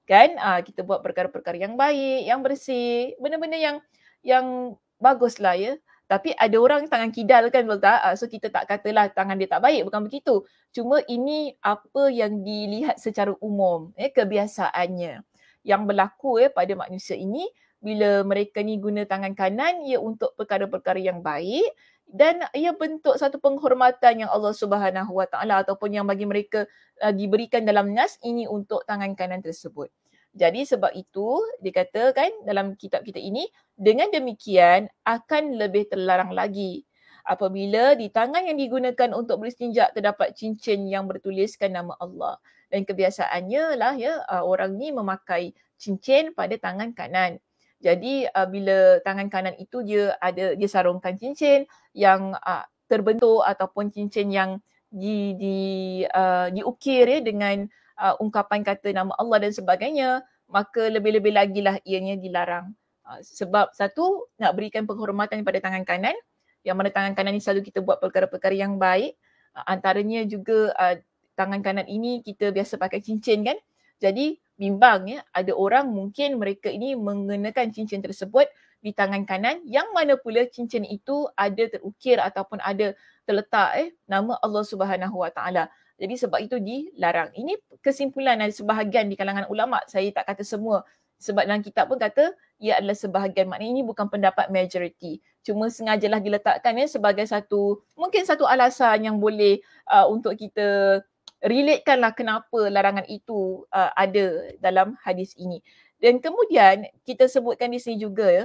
Kan? Ha, kita buat perkara-perkara yang baik, yang bersih, benda-benda yang yang baguslah ya. Tapi ada orang tangan kidal kan betul tak? Ah, so kita tak katalah tangan dia tak baik, bukan begitu. Cuma ini apa yang dilihat secara umum, eh, kebiasaannya. Yang berlaku eh, pada manusia ini, bila mereka ni guna tangan kanan, ia untuk perkara-perkara yang baik dan ia bentuk satu penghormatan yang Allah Subhanahu Wa Taala ataupun yang bagi mereka uh, diberikan dalam nas ini untuk tangan kanan tersebut. Jadi sebab itu dikatakan dalam kitab kita ini dengan demikian akan lebih terlarang lagi apabila di tangan yang digunakan untuk beristinja terdapat cincin yang bertuliskan nama Allah. Dan kebiasaannya lah ya uh, orang ni memakai cincin pada tangan kanan. Jadi uh, bila tangan kanan itu dia ada dia sarungkan cincin yang uh, terbentuk ataupun cincin yang di di uh, diukir ya dengan uh, ungkapan kata nama Allah dan sebagainya, maka lebih-lebih lagi lah ianya dilarang. Uh, sebab satu, nak berikan penghormatan kepada tangan kanan, yang mana tangan kanan ni selalu kita buat perkara-perkara yang baik. Uh, antaranya juga uh, tangan kanan ini kita biasa pakai cincin kan. Jadi bimbang ya, ada orang mungkin mereka ini mengenakan cincin tersebut di tangan kanan yang mana pula cincin itu ada terukir ataupun ada terletak eh nama Allah Subhanahu Wa Taala. Jadi sebab itu dilarang. Ini kesimpulan dari sebahagian di kalangan ulama. Saya tak kata semua. Sebab dalam kitab pun kata ia adalah sebahagian. Maknanya ini bukan pendapat majority. Cuma sengajalah diletakkan ya sebagai satu mungkin satu alasan yang boleh uh, untuk kita relatekanlah kenapa larangan itu uh, ada dalam hadis ini. Dan kemudian kita sebutkan di sini juga ya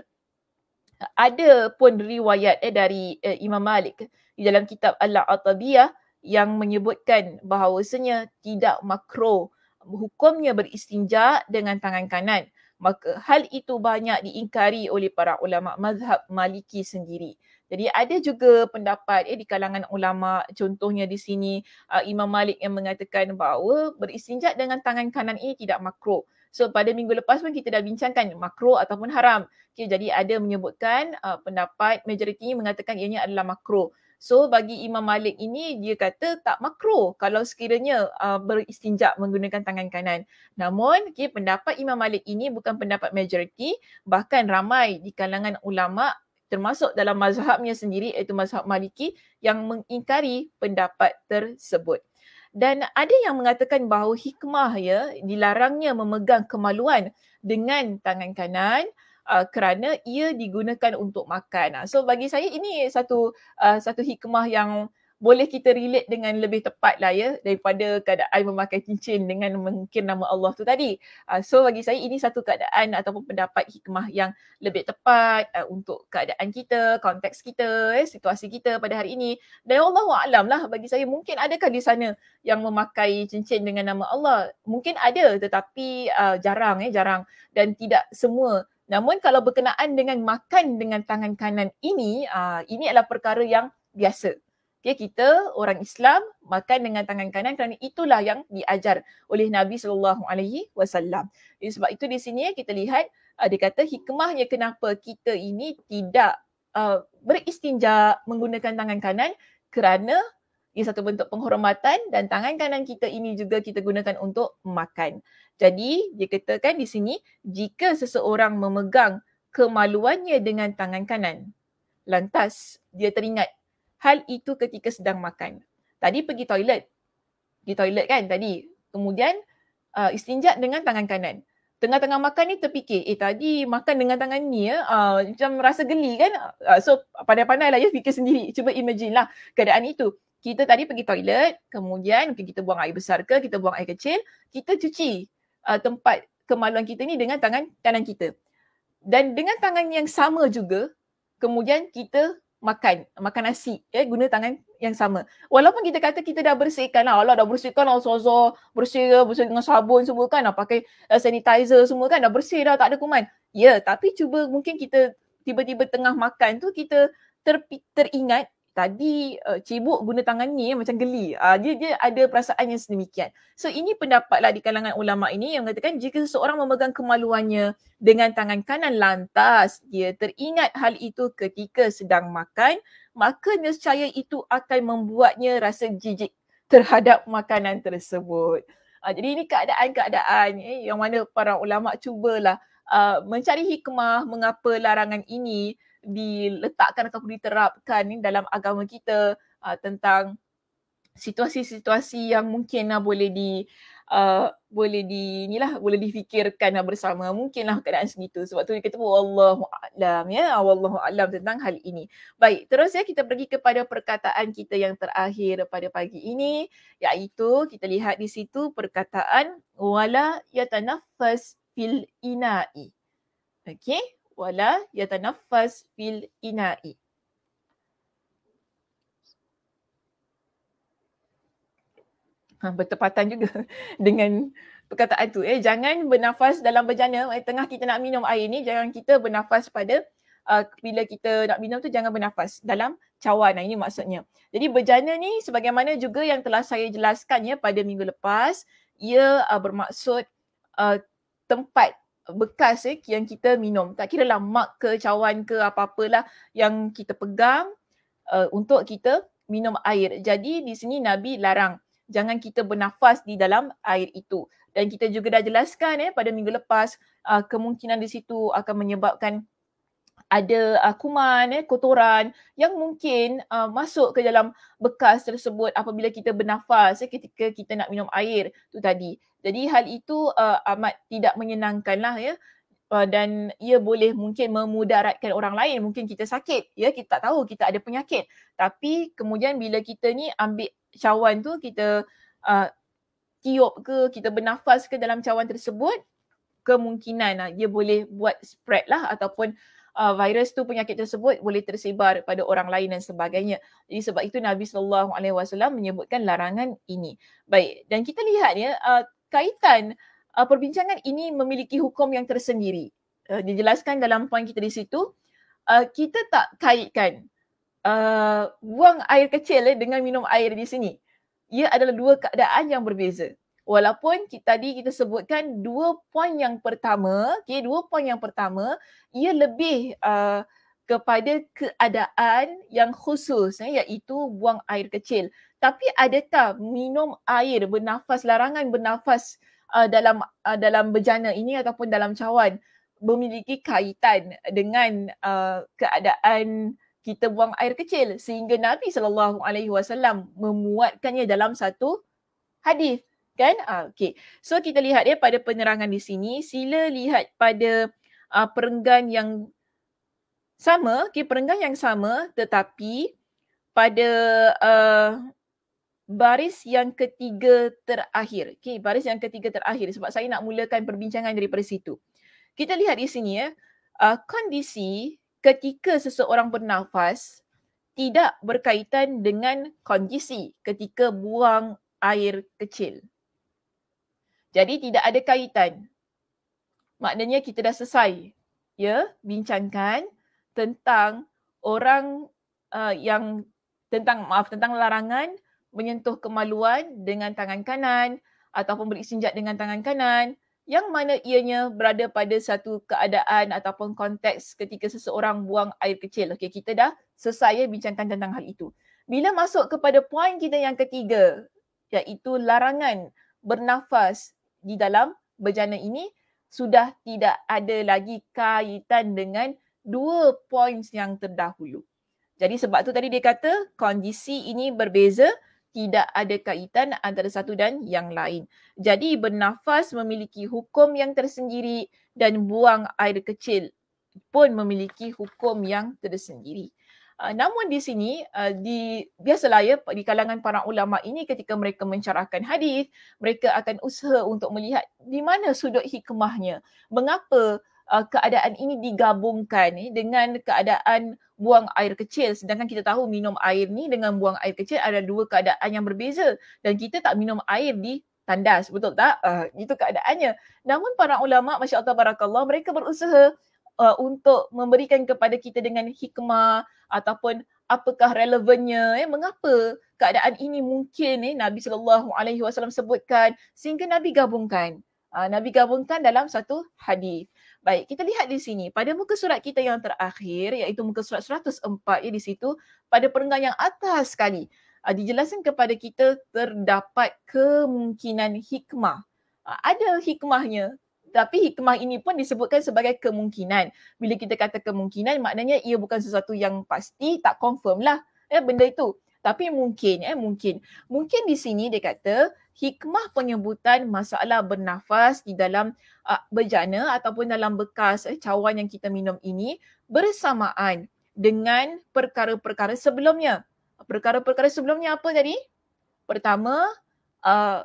ada pun riwayat eh, dari eh, Imam Malik di dalam kitab Al-Atabiyah yang menyebutkan bahawasanya tidak makro hukumnya beristinja dengan tangan kanan. Maka hal itu banyak diingkari oleh para ulama mazhab Maliki sendiri. Jadi ada juga pendapat eh, di kalangan ulama contohnya di sini uh, Imam Malik yang mengatakan bahawa beristinja dengan tangan kanan ini tidak makruh. So pada minggu lepas pun kita dah bincangkan makruh ataupun haram. Okay, jadi ada menyebutkan uh, pendapat majoriti mengatakan ianya adalah makruh. So bagi Imam Malik ini dia kata tak makro kalau sekiranya uh, beristinja menggunakan tangan kanan. Namun okay, pendapat Imam Malik ini bukan pendapat majoriti bahkan ramai di kalangan ulama termasuk dalam mazhabnya sendiri iaitu mazhab Maliki yang mengingkari pendapat tersebut. Dan ada yang mengatakan bahawa hikmah ya dilarangnya memegang kemaluan dengan tangan kanan uh, kerana ia digunakan untuk makan. Uh, so bagi saya ini satu uh, satu hikmah yang boleh kita relate dengan lebih tepat lah ya daripada keadaan memakai cincin dengan mengikir nama Allah tu tadi. Uh, so bagi saya ini satu keadaan ataupun pendapat hikmah yang lebih tepat uh, untuk keadaan kita, konteks kita, eh, situasi kita pada hari ini. Dan Allah alam lah bagi saya mungkin adakah di sana yang memakai cincin dengan nama Allah? Mungkin ada tetapi uh, jarang eh jarang dan tidak semua Namun kalau berkenaan dengan makan dengan tangan kanan ini, uh, ini adalah perkara yang biasa. Okay, kita orang Islam makan dengan tangan kanan kerana itulah yang diajar oleh Nabi sallallahu alaihi wasallam. Sebab itu di sini kita lihat uh, dia kata hikmahnya kenapa kita ini tidak uh, beristinja menggunakan tangan kanan kerana ia satu bentuk penghormatan dan tangan kanan kita ini juga kita gunakan untuk makan. Jadi dia katakan di sini jika seseorang memegang kemaluannya dengan tangan kanan lantas dia teringat hal itu ketika sedang makan. Tadi pergi toilet. Di toilet kan tadi. Kemudian uh, istinja dengan tangan kanan. Tengah-tengah makan ni terfikir, eh tadi makan dengan tangan ni ya, uh, macam rasa geli kan. Uh, so pandai-pandai lah ya fikir sendiri. Cuba imagine lah keadaan itu kita tadi pergi toilet, kemudian mungkin kita buang air besar ke, kita buang air kecil, kita cuci uh, tempat kemaluan kita ni dengan tangan kanan kita. Dan dengan tangan yang sama juga, kemudian kita makan, makan nasi, ya, guna tangan yang sama. Walaupun kita kata kita dah bersihkan lah, Allah dah bersihkan lah, sozo, bersih, bersih dengan sabun semua kan, dah pakai uh, sanitizer semua kan, dah bersih dah, tak ada kuman. Ya, tapi cuba mungkin kita tiba-tiba tengah makan tu, kita ter, teringat tadi uh, cibuk guna tangan ni macam geli. Uh, dia dia ada perasaan yang sedemikian. So ini pendapatlah di kalangan ulama ini yang mengatakan jika seseorang memegang kemaluannya dengan tangan kanan lantas dia teringat hal itu ketika sedang makan, maka nescaya itu akan membuatnya rasa jijik terhadap makanan tersebut. Uh, jadi ini keadaan-keadaan eh, yang mana para ulama cubalah uh, mencari hikmah mengapa larangan ini diletakkan ataupun diterapkan ni dalam agama kita uh, tentang situasi-situasi yang mungkin uh, boleh di uh, boleh di inilah boleh difikirkan uh, bersama. Mungkinlah keadaan segitu. Sebab tu dia kata wallahu alam ya. Wallahu alam tentang hal ini. Baik terus ya kita pergi kepada perkataan kita yang terakhir pada pagi ini iaitu kita lihat di situ perkataan wala yatanaffas fil ina'i. Okey wala yatanaffas fil ina'i. Ha, bertepatan juga [laughs] dengan perkataan tu. Eh, jangan bernafas dalam berjana. Eh, tengah kita nak minum air ni, jangan kita bernafas pada uh, bila kita nak minum tu jangan bernafas dalam cawan. Ini maksudnya. Jadi berjana ni sebagaimana juga yang telah saya jelaskan ya pada minggu lepas, ia uh, bermaksud uh, tempat bekas eh, yang kita minum. Tak kira lah mak ke cawan ke apa-apalah yang kita pegang uh, untuk kita minum air. Jadi di sini Nabi larang jangan kita bernafas di dalam air itu. Dan kita juga dah jelaskan eh, pada minggu lepas uh, kemungkinan di situ akan menyebabkan ada uh, kuman, eh, kotoran yang mungkin uh, masuk ke dalam bekas tersebut apabila kita bernafas eh, ketika kita nak minum air tu tadi. Jadi hal itu uh, amat tidak menyenangkan lah ya. Uh, dan ia boleh mungkin memudaratkan orang lain. Mungkin kita sakit, ya kita tak tahu kita ada penyakit. Tapi kemudian bila kita ni ambil cawan tu, kita uh, tiup ke, kita bernafas ke dalam cawan tersebut, kemungkinan uh, ia boleh buat spread lah ataupun uh, virus tu penyakit tersebut boleh tersebar pada orang lain dan sebagainya. Jadi sebab itu Nabi sallallahu alaihi wasallam menyebutkan larangan ini. Baik, dan kita lihat ya uh, kaitan uh, perbincangan ini memiliki hukum yang tersendiri. Uh, dijelaskan dalam poin kita di situ, uh, kita tak kaitkan uh, buang air kecil eh, dengan minum air di sini. Ia adalah dua keadaan yang berbeza. Walaupun kita, tadi kita sebutkan dua poin yang pertama, okay, dua poin yang pertama, ia lebih uh, kepada keadaan yang khusus eh, iaitu buang air kecil. Tapi adakah minum air bernafas, larangan bernafas uh, dalam uh, dalam bejana ini ataupun dalam cawan memiliki kaitan dengan uh, keadaan kita buang air kecil sehingga Nabi sallallahu alaihi wasallam memuatkannya dalam satu hadis kan? Ah okey. So kita lihat ya pada penerangan di sini sila lihat pada uh, perenggan yang sama okey perenggan yang sama tetapi pada uh, baris yang ketiga terakhir. Okey baris yang ketiga terakhir sebab saya nak mulakan perbincangan daripada situ. Kita lihat di sini ya uh, kondisi ketika seseorang bernafas tidak berkaitan dengan kondisi ketika buang air kecil jadi tidak ada kaitan. Maknanya kita dah selesai ya bincangkan tentang orang uh, yang tentang maaf tentang larangan menyentuh kemaluan dengan tangan kanan ataupun beristinja dengan tangan kanan yang mana ianya berada pada satu keadaan ataupun konteks ketika seseorang buang air kecil. Okey, kita dah selesai ya bincangkan tentang hal itu. Bila masuk kepada poin kita yang ketiga iaitu larangan bernafas di dalam bejana ini sudah tidak ada lagi kaitan dengan dua poin yang terdahulu. Jadi sebab tu tadi dia kata kondisi ini berbeza, tidak ada kaitan antara satu dan yang lain. Jadi bernafas memiliki hukum yang tersendiri dan buang air kecil pun memiliki hukum yang tersendiri. Uh, namun di sini uh, di biasalah ya di kalangan para ulama ini ketika mereka mencarahkan hadis mereka akan usaha untuk melihat di mana sudut hikmahnya. Mengapa uh, keadaan ini digabungkan eh, dengan keadaan buang air kecil? Sedangkan kita tahu minum air ni dengan buang air kecil ada dua keadaan yang berbeza dan kita tak minum air di tandas. Betul tak? Uh, itu keadaannya. Namun para ulama masya-Allah barakallah mereka berusaha uh, untuk memberikan kepada kita dengan hikmah ataupun apakah relevannya eh? Mengapa keadaan ini mungkin eh? Nabi sallallahu alaihi wasallam sebutkan sehingga Nabi gabungkan. Uh, Nabi gabungkan dalam satu hadis. Baik kita lihat di sini. Pada muka surat kita yang terakhir iaitu muka surat 104 ya di situ pada perenggan yang atas sekali uh, dijelaskan kepada kita terdapat kemungkinan hikmah. Uh, ada hikmahnya tapi hikmah ini pun disebutkan sebagai kemungkinan. Bila kita kata kemungkinan maknanya ia bukan sesuatu yang pasti, tak confirm lah eh, benda itu. Tapi mungkin, eh, mungkin. Mungkin di sini dia kata hikmah penyebutan masalah bernafas di dalam uh, bejana ataupun dalam bekas eh, cawan yang kita minum ini bersamaan dengan perkara-perkara sebelumnya. Perkara-perkara sebelumnya apa tadi? Pertama, uh,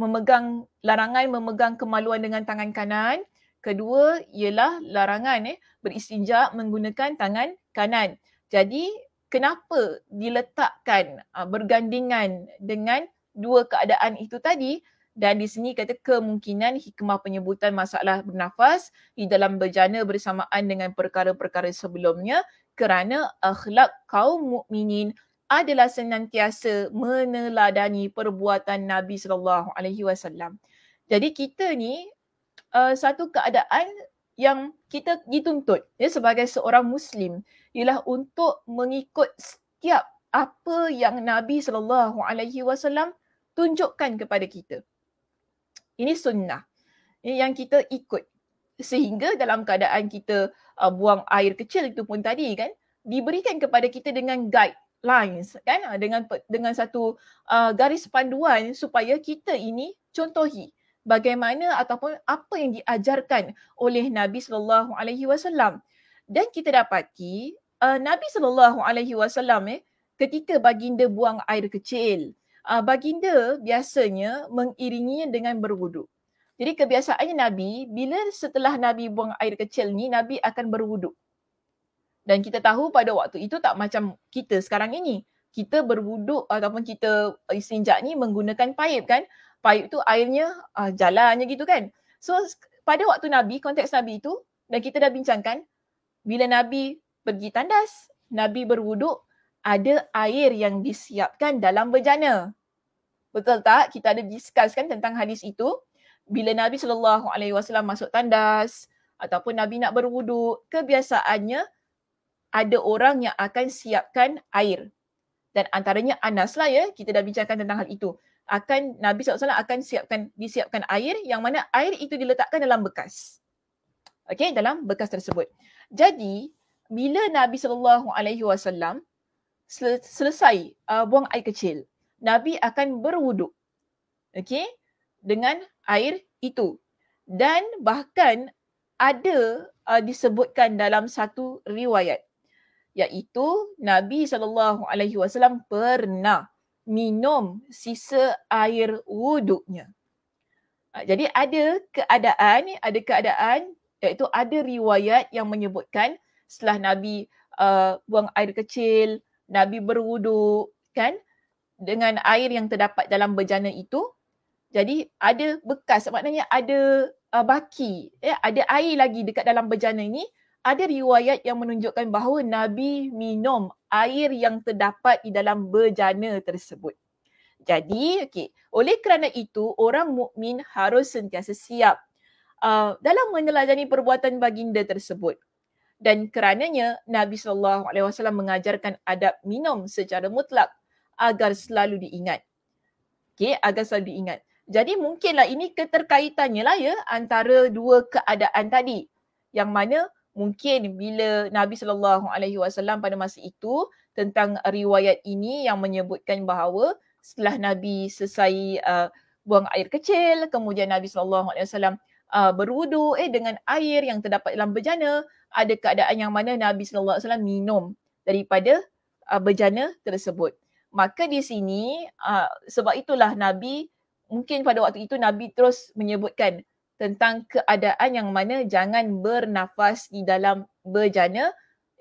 memegang larangan memegang kemaluan dengan tangan kanan. Kedua ialah larangan eh beristinja menggunakan tangan kanan. Jadi kenapa diletakkan uh, bergandingan dengan dua keadaan itu tadi dan di sini kata kemungkinan hikmah penyebutan masalah bernafas di dalam berjana bersamaan dengan perkara-perkara sebelumnya kerana akhlak kaum mukminin adalah senantiasa meneladani perbuatan Nabi sallallahu alaihi wasallam. Jadi kita ni uh, satu keadaan yang kita dituntut ya sebagai seorang muslim ialah untuk mengikut setiap apa yang Nabi sallallahu alaihi wasallam tunjukkan kepada kita. Ini sunnah yang kita ikut sehingga dalam keadaan kita uh, buang air kecil itu pun tadi kan diberikan kepada kita dengan guide lines kan? Ah, dengan dengan satu uh, garis panduan supaya kita ini contohi bagaimana ataupun apa yang diajarkan oleh Nabi sallallahu alaihi wasallam. Dan kita dapati uh, Nabi sallallahu alaihi wasallam eh ketika baginda buang air kecil uh, baginda biasanya mengiringinya dengan berwuduk. Jadi kebiasaannya Nabi bila setelah Nabi buang air kecil ni Nabi akan berwuduk dan kita tahu pada waktu itu tak macam kita sekarang ini. Kita berwuduk ataupun kita istinja ni menggunakan paip kan. Paip tu airnya uh, jalan je gitu kan. So pada waktu Nabi, konteks Nabi itu dan kita dah bincangkan bila Nabi pergi tandas, Nabi berwuduk, ada air yang disiapkan dalam bejana. Betul tak? Kita ada discusskan tentang hadis itu. Bila Nabi SAW masuk tandas ataupun Nabi nak berwuduk, kebiasaannya ada orang yang akan siapkan air. Dan antaranya Anas lah ya, kita dah bincangkan tentang hal itu. Akan Nabi SAW akan siapkan disiapkan air yang mana air itu diletakkan dalam bekas. Okey, dalam bekas tersebut. Jadi, bila Nabi SAW selesai uh, buang air kecil, Nabi akan berwuduk. Okey, dengan air itu. Dan bahkan ada uh, disebutkan dalam satu riwayat iaitu Nabi SAW pernah minum sisa air wuduknya. Uh, jadi ada keadaan, ada keadaan iaitu ada riwayat yang menyebutkan setelah Nabi uh, buang air kecil, Nabi berwuduk kan dengan air yang terdapat dalam bejana itu. Jadi ada bekas maknanya ada uh, baki, ya, ada air lagi dekat dalam bejana ini. Ada riwayat yang menunjukkan bahawa Nabi minum air yang terdapat di dalam bejana tersebut. Jadi, okey, oleh kerana itu orang mukmin harus sentiasa siap uh, dalam meneladani perbuatan baginda tersebut dan kerananya Nabi sallallahu alaihi wasallam mengajarkan adab minum secara mutlak agar selalu diingat. Okey, agar selalu diingat. Jadi mungkinlah ini keterkaitannya lah ya antara dua keadaan tadi. Yang mana mungkin bila Nabi sallallahu alaihi wasallam pada masa itu tentang riwayat ini yang menyebutkan bahawa setelah Nabi selesai uh, buang air kecil, kemudian Nabi sallallahu alaihi wasallam uh, berwudu eh dengan air yang terdapat dalam bejana, ada keadaan yang mana Nabi sallallahu alaihi wasallam minum daripada uh, bejana tersebut. Maka di sini uh, sebab itulah Nabi mungkin pada waktu itu Nabi terus menyebutkan tentang keadaan yang mana jangan bernafas di dalam bejana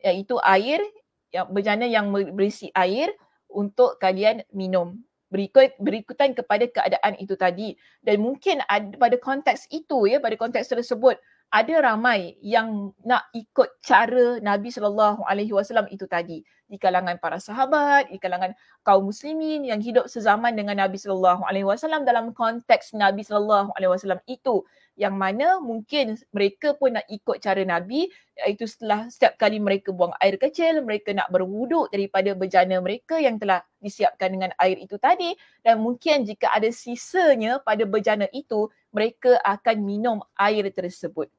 iaitu air yang bejana yang berisi air untuk kalian minum. Berikut berikutan kepada keadaan itu tadi. Dan mungkin ada, pada konteks itu ya pada konteks tersebut ada ramai yang nak ikut cara Nabi sallallahu alaihi wasallam itu tadi. Di kalangan para sahabat, di kalangan kaum muslimin yang hidup sezaman dengan Nabi sallallahu alaihi wasallam dalam konteks Nabi sallallahu alaihi wasallam itu yang mana mungkin mereka pun nak ikut cara Nabi iaitu setelah setiap kali mereka buang air kecil mereka nak berwuduk daripada bejana mereka yang telah disiapkan dengan air itu tadi dan mungkin jika ada sisanya pada bejana itu mereka akan minum air tersebut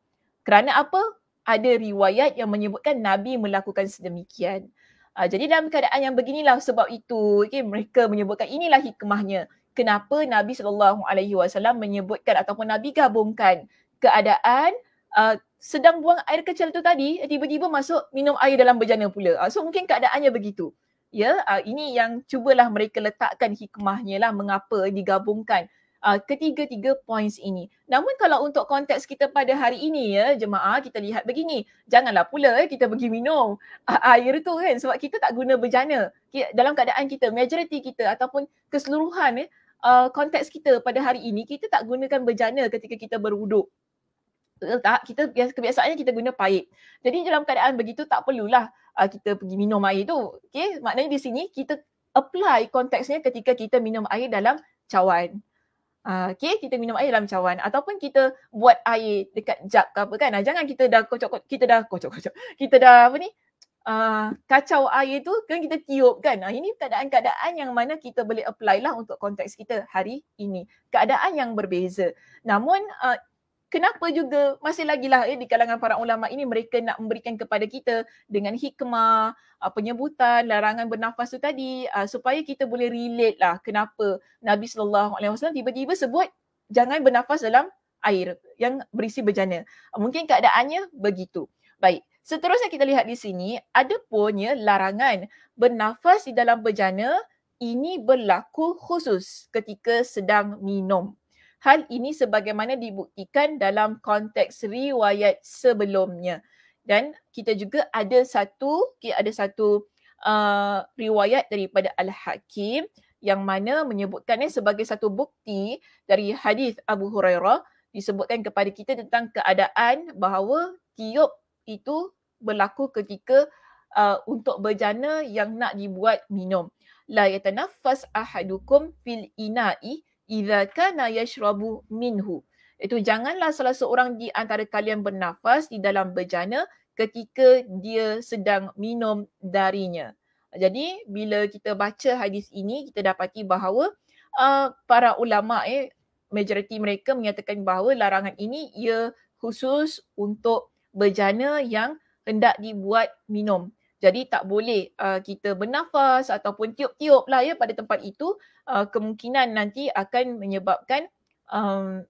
kerana apa? Ada riwayat yang menyebutkan Nabi melakukan sedemikian. Uh, jadi dalam keadaan yang beginilah sebab itu okay, mereka menyebutkan inilah hikmahnya. Kenapa Nabi SAW menyebutkan ataupun Nabi gabungkan keadaan uh, sedang buang air kecil tu tadi tiba-tiba masuk minum air dalam bejana pula. Uh, so mungkin keadaannya begitu. Ya, uh, ini yang cubalah mereka letakkan hikmahnya lah mengapa digabungkan uh, ketiga-tiga points ini. Namun kalau untuk konteks kita pada hari ini ya jemaah kita lihat begini. Janganlah pula eh, kita pergi minum uh, air tu kan sebab kita tak guna berjana. Dalam keadaan kita, majoriti kita ataupun keseluruhan eh, uh, konteks kita pada hari ini kita tak gunakan berjana ketika kita berwuduk. Betul tak? Kita kebiasaannya kita guna paip. Jadi dalam keadaan begitu tak perlulah uh, kita pergi minum air tu. Okay? Maknanya di sini kita apply konteksnya ketika kita minum air dalam cawan. Uh, okay, kita minum air dalam cawan ataupun kita buat air dekat jug ke apa kan. Jangan kita dah kocok, kita dah kocok-kocok. Kita dah apa ni, uh, kacau air tu kan kita tiup kan. Uh, ini keadaan-keadaan yang mana kita boleh apply lah untuk konteks kita hari ini. Keadaan yang berbeza. Namun uh, kenapa juga masih lagi lah eh, di kalangan para ulama ini mereka nak memberikan kepada kita dengan hikmah, uh, penyebutan, larangan bernafas tu tadi uh, supaya kita boleh relate lah kenapa Nabi SAW tiba-tiba sebut jangan bernafas dalam air yang berisi bejana. Mungkin keadaannya begitu. Baik, seterusnya kita lihat di sini ada punya larangan bernafas di dalam bejana ini berlaku khusus ketika sedang minum. Hal ini sebagaimana dibuktikan dalam konteks riwayat sebelumnya. Dan kita juga ada satu ada satu uh, riwayat daripada Al-Hakim yang mana menyebutkannya sebagai satu bukti dari hadis Abu Hurairah disebutkan kepada kita tentang keadaan bahawa tiup itu berlaku ketika uh, untuk bejana yang nak dibuat minum. La yatanaffas ahadukum fil ina'i idza kana yashrabu minhu. Itu janganlah salah seorang di antara kalian bernafas di dalam bejana ketika dia sedang minum darinya. Jadi bila kita baca hadis ini kita dapati bahawa uh, para ulama eh majoriti mereka menyatakan bahawa larangan ini ia khusus untuk bejana yang hendak dibuat minum. Jadi tak boleh uh, kita bernafas ataupun tiup-tiup lah ya pada tempat itu uh, kemungkinan nanti akan menyebabkan um,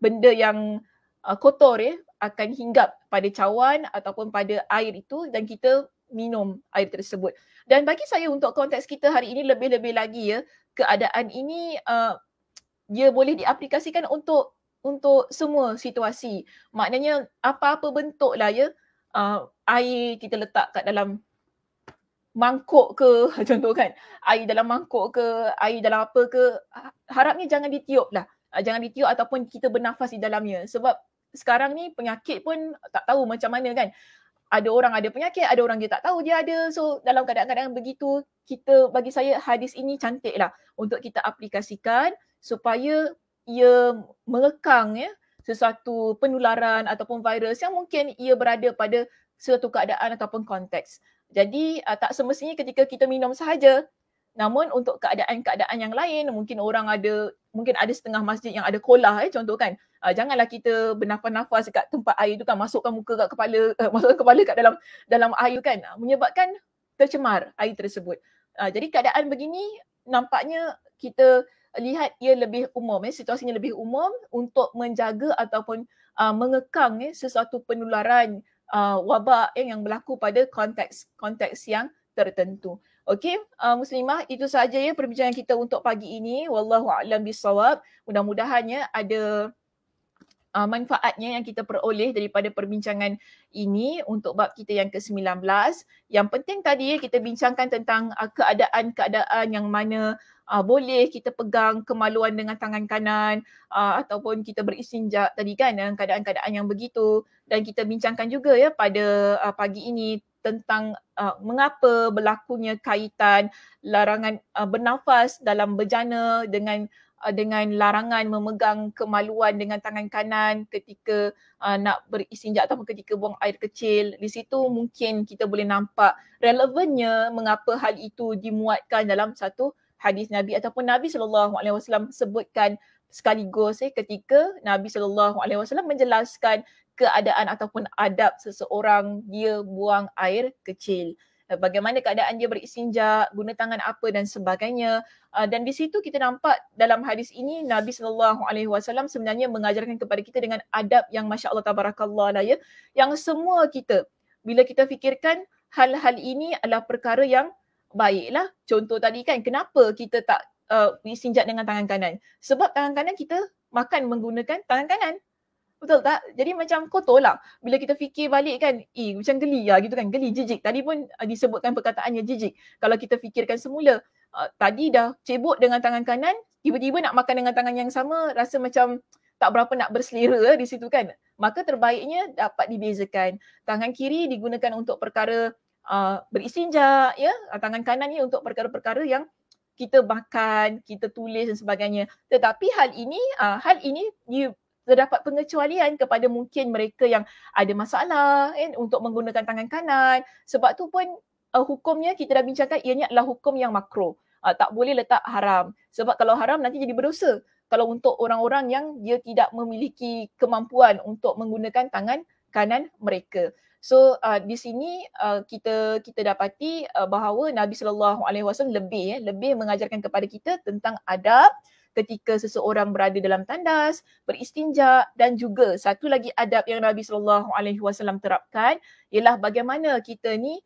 benda yang uh, kotor ya akan hinggap pada cawan ataupun pada air itu dan kita minum air tersebut. Dan bagi saya untuk konteks kita hari ini lebih-lebih lagi ya keadaan ini uh, dia boleh diaplikasikan untuk untuk semua situasi. Maknanya apa-apa bentuk lah ya uh, air kita letak kat dalam mangkuk ke [laughs] contoh kan air dalam mangkuk ke air dalam apa ke harapnya jangan ditiup lah uh, jangan ditiup ataupun kita bernafas di dalamnya sebab sekarang ni penyakit pun tak tahu macam mana kan ada orang ada penyakit, ada orang dia tak tahu dia ada. So dalam keadaan-keadaan begitu, kita bagi saya hadis ini cantik lah untuk kita aplikasikan supaya ia mengekang ya sesuatu penularan ataupun virus yang mungkin ia berada pada suatu keadaan ataupun konteks. Jadi uh, tak semestinya ketika kita minum sahaja Namun untuk keadaan-keadaan yang lain mungkin orang ada mungkin ada setengah masjid yang ada kolah eh contoh kan. Uh, janganlah kita bernafas-nafas dekat tempat air tu kan masukkan muka kat kepala uh, [laughs] masukkan kepala kat dalam dalam air kan uh, menyebabkan tercemar air tersebut. Uh, jadi keadaan begini nampaknya kita lihat ia lebih umum eh situasinya lebih umum untuk menjaga ataupun uh, mengekang eh sesuatu penularan uh, wabak eh, yang berlaku pada konteks konteks yang tertentu. Okey, uh, muslimah itu sahaja ya perbincangan kita untuk pagi ini. Wallahu a'lam bisawab. Mudah-mudahan ya ada uh, manfaatnya yang kita peroleh daripada perbincangan ini untuk bab kita yang ke-19. Yang penting tadi kita bincangkan tentang uh, keadaan-keadaan yang mana uh, boleh kita pegang kemaluan dengan tangan kanan uh, ataupun kita beristinja tadi kan dengan keadaan-keadaan yang begitu dan kita bincangkan juga ya pada uh, pagi ini tentang uh, mengapa berlakunya kaitan larangan uh, bernafas dalam bejana dengan dengan larangan memegang kemaluan dengan tangan kanan ketika uh, nak beristinja ataupun ketika buang air kecil. Di situ mungkin kita boleh nampak relevannya mengapa hal itu dimuatkan dalam satu hadis Nabi ataupun Nabi sallallahu alaihi wasallam sebutkan sekaligus eh ketika Nabi sallallahu alaihi wasallam menjelaskan keadaan ataupun adab seseorang dia buang air kecil. Eh, bagaimana keadaan dia beristinja, guna tangan apa dan sebagainya. Ah, dan di situ kita nampak dalam hadis ini Nabi sallallahu alaihi wasallam sebenarnya mengajarkan kepada kita dengan adab yang masya-Allah tabarakallah lah ya. Yang semua kita bila kita fikirkan hal-hal ini adalah perkara yang baiklah. Contoh tadi kan kenapa kita tak uh, beristinja dengan tangan kanan? Sebab tangan kanan kita makan menggunakan tangan kanan. Betul tak? Jadi macam kotor lah. Bila kita fikir balik kan, eh macam geli lah gitu kan. Geli, jijik. Tadi pun uh, disebutkan perkataannya jijik. Kalau kita fikirkan semula, uh, tadi dah cebok dengan tangan kanan, tiba-tiba nak makan dengan tangan yang sama, rasa macam tak berapa nak berselera di situ kan. Maka terbaiknya dapat dibezakan. Tangan kiri digunakan untuk perkara uh, beristinja, ya. Tangan kanan ni untuk perkara-perkara yang kita makan, kita tulis dan sebagainya. Tetapi hal ini, uh, hal ini terdapat pengecualian kepada mungkin mereka yang ada masalah eh, untuk menggunakan tangan kanan. Sebab tu pun uh, hukumnya kita dah bincangkan ianya adalah hukum yang makro. Uh, tak boleh letak haram. Sebab kalau haram nanti jadi berdosa. Kalau untuk orang-orang yang dia tidak memiliki kemampuan untuk menggunakan tangan kanan mereka. So uh, di sini uh, kita kita dapati uh, bahawa Nabi sallallahu alaihi wasallam lebih eh, lebih mengajarkan kepada kita tentang adab ketika seseorang berada dalam tandas, beristinja dan juga satu lagi adab yang Nabi sallallahu alaihi wasallam terapkan ialah bagaimana kita ni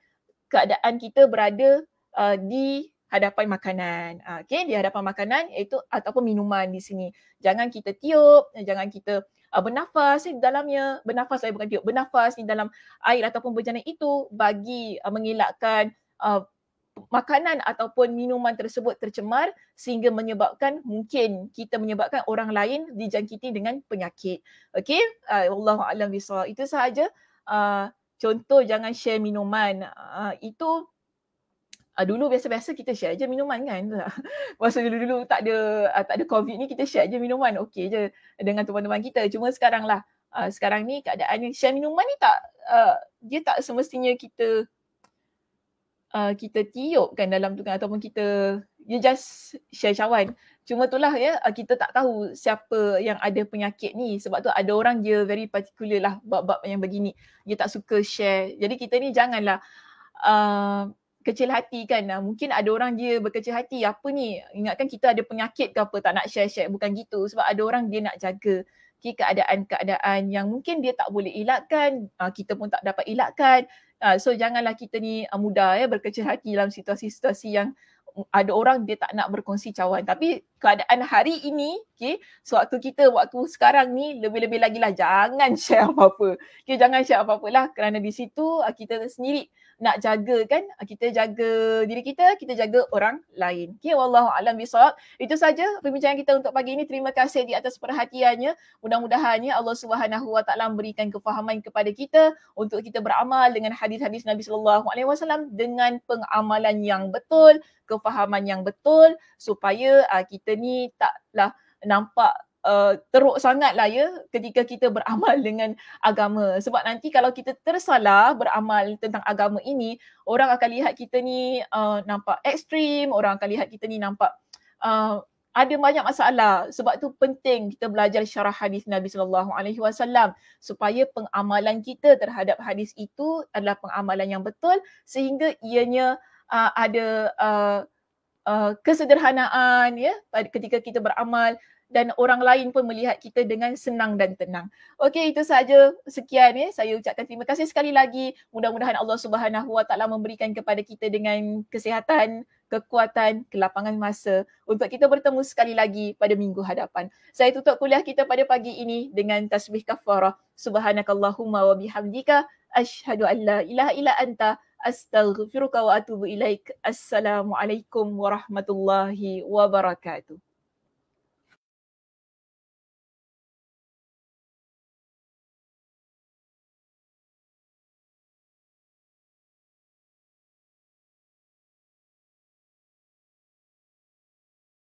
keadaan kita berada uh, di hadapan makanan. Uh, okay, di hadapan makanan iaitu ataupun minuman di sini. Jangan kita tiup, jangan kita uh, bernafas di dalamnya. Bernafas saya bukan tiup, bernafas di dalam air ataupun bejana itu bagi uh, mengelakkan uh, makanan ataupun minuman tersebut tercemar sehingga menyebabkan mungkin kita menyebabkan orang lain dijangkiti dengan penyakit. Okey, uh, wallahu a'lam bissawab. Itu sahaja uh, contoh jangan share minuman. Uh, itu uh, dulu biasa-biasa kita share je minuman kan. [laughs] Masa dulu-dulu tak ada uh, tak ada covid ni kita share je minuman. Okey je dengan teman-teman kita. Cuma sekarang lah uh, sekarang ni keadaannya share minuman ni tak uh, dia tak semestinya kita uh, kita tiup kan dalam tu kan ataupun kita you just share cawan. Cuma itulah ya kita tak tahu siapa yang ada penyakit ni sebab tu ada orang dia very particular lah bab-bab yang begini. Dia tak suka share. Jadi kita ni janganlah uh, kecil hati kan. Mungkin ada orang dia berkecil hati apa ni ingatkan kita ada penyakit ke apa tak nak share-share. Bukan gitu sebab ada orang dia nak jaga okay, keadaan-keadaan yang mungkin dia tak boleh elakkan, uh, kita pun tak dapat elakkan. Uh, so janganlah kita ni uh, mudah ya berkecil hati dalam situasi-situasi yang ada orang dia tak nak berkongsi cawan. Tapi keadaan hari ini, okay, sewaktu kita waktu sekarang ni lebih-lebih lagi lah jangan [laughs] share apa-apa. Okay, jangan share apa-apa lah kerana di situ kita sendiri nak jaga kan ah, kita jaga diri kita kita jaga orang lain. Okey wallahu alam bisawab itu saja perbincangan kita untuk pagi ini. Terima kasih di atas perhatiannya. Mudah-mudahan ya Allah Subhanahu wa taala memberikan kefahaman kepada kita untuk kita beramal dengan hadis-hadis Nabi sallallahu alaihi wasallam dengan pengamalan yang betul kefahaman yang betul supaya uh, kita ni taklah nampak uh, teruk sangat lah ya ketika kita beramal [laughs] dengan agama. Sebab nanti kalau kita tersalah beramal tentang agama ini, orang akan lihat kita ni uh, nampak ekstrim, orang akan lihat kita ni nampak uh, ada banyak masalah. Sebab tu penting kita belajar syarah hadis Nabi sallallahu alaihi wasallam supaya pengamalan kita terhadap hadis itu adalah pengamalan yang betul sehingga ianya uh, ada uh, uh, kesederhanaan ya ketika kita beramal dan orang lain pun melihat kita dengan senang dan tenang. Okey, itu saja sekian ya. Saya ucapkan terima kasih sekali lagi. Mudah-mudahan Allah Subhanahu Wa Taala memberikan kepada kita dengan kesihatan, kekuatan, kelapangan masa untuk kita bertemu sekali lagi pada minggu hadapan. Saya tutup kuliah kita pada pagi ini dengan tasbih kafarah. Subhanakallahumma wa bihamdika asyhadu an la ilaha illa anta astaghfiruka wa atubu ilaik. Assalamualaikum warahmatullahi wabarakatuh.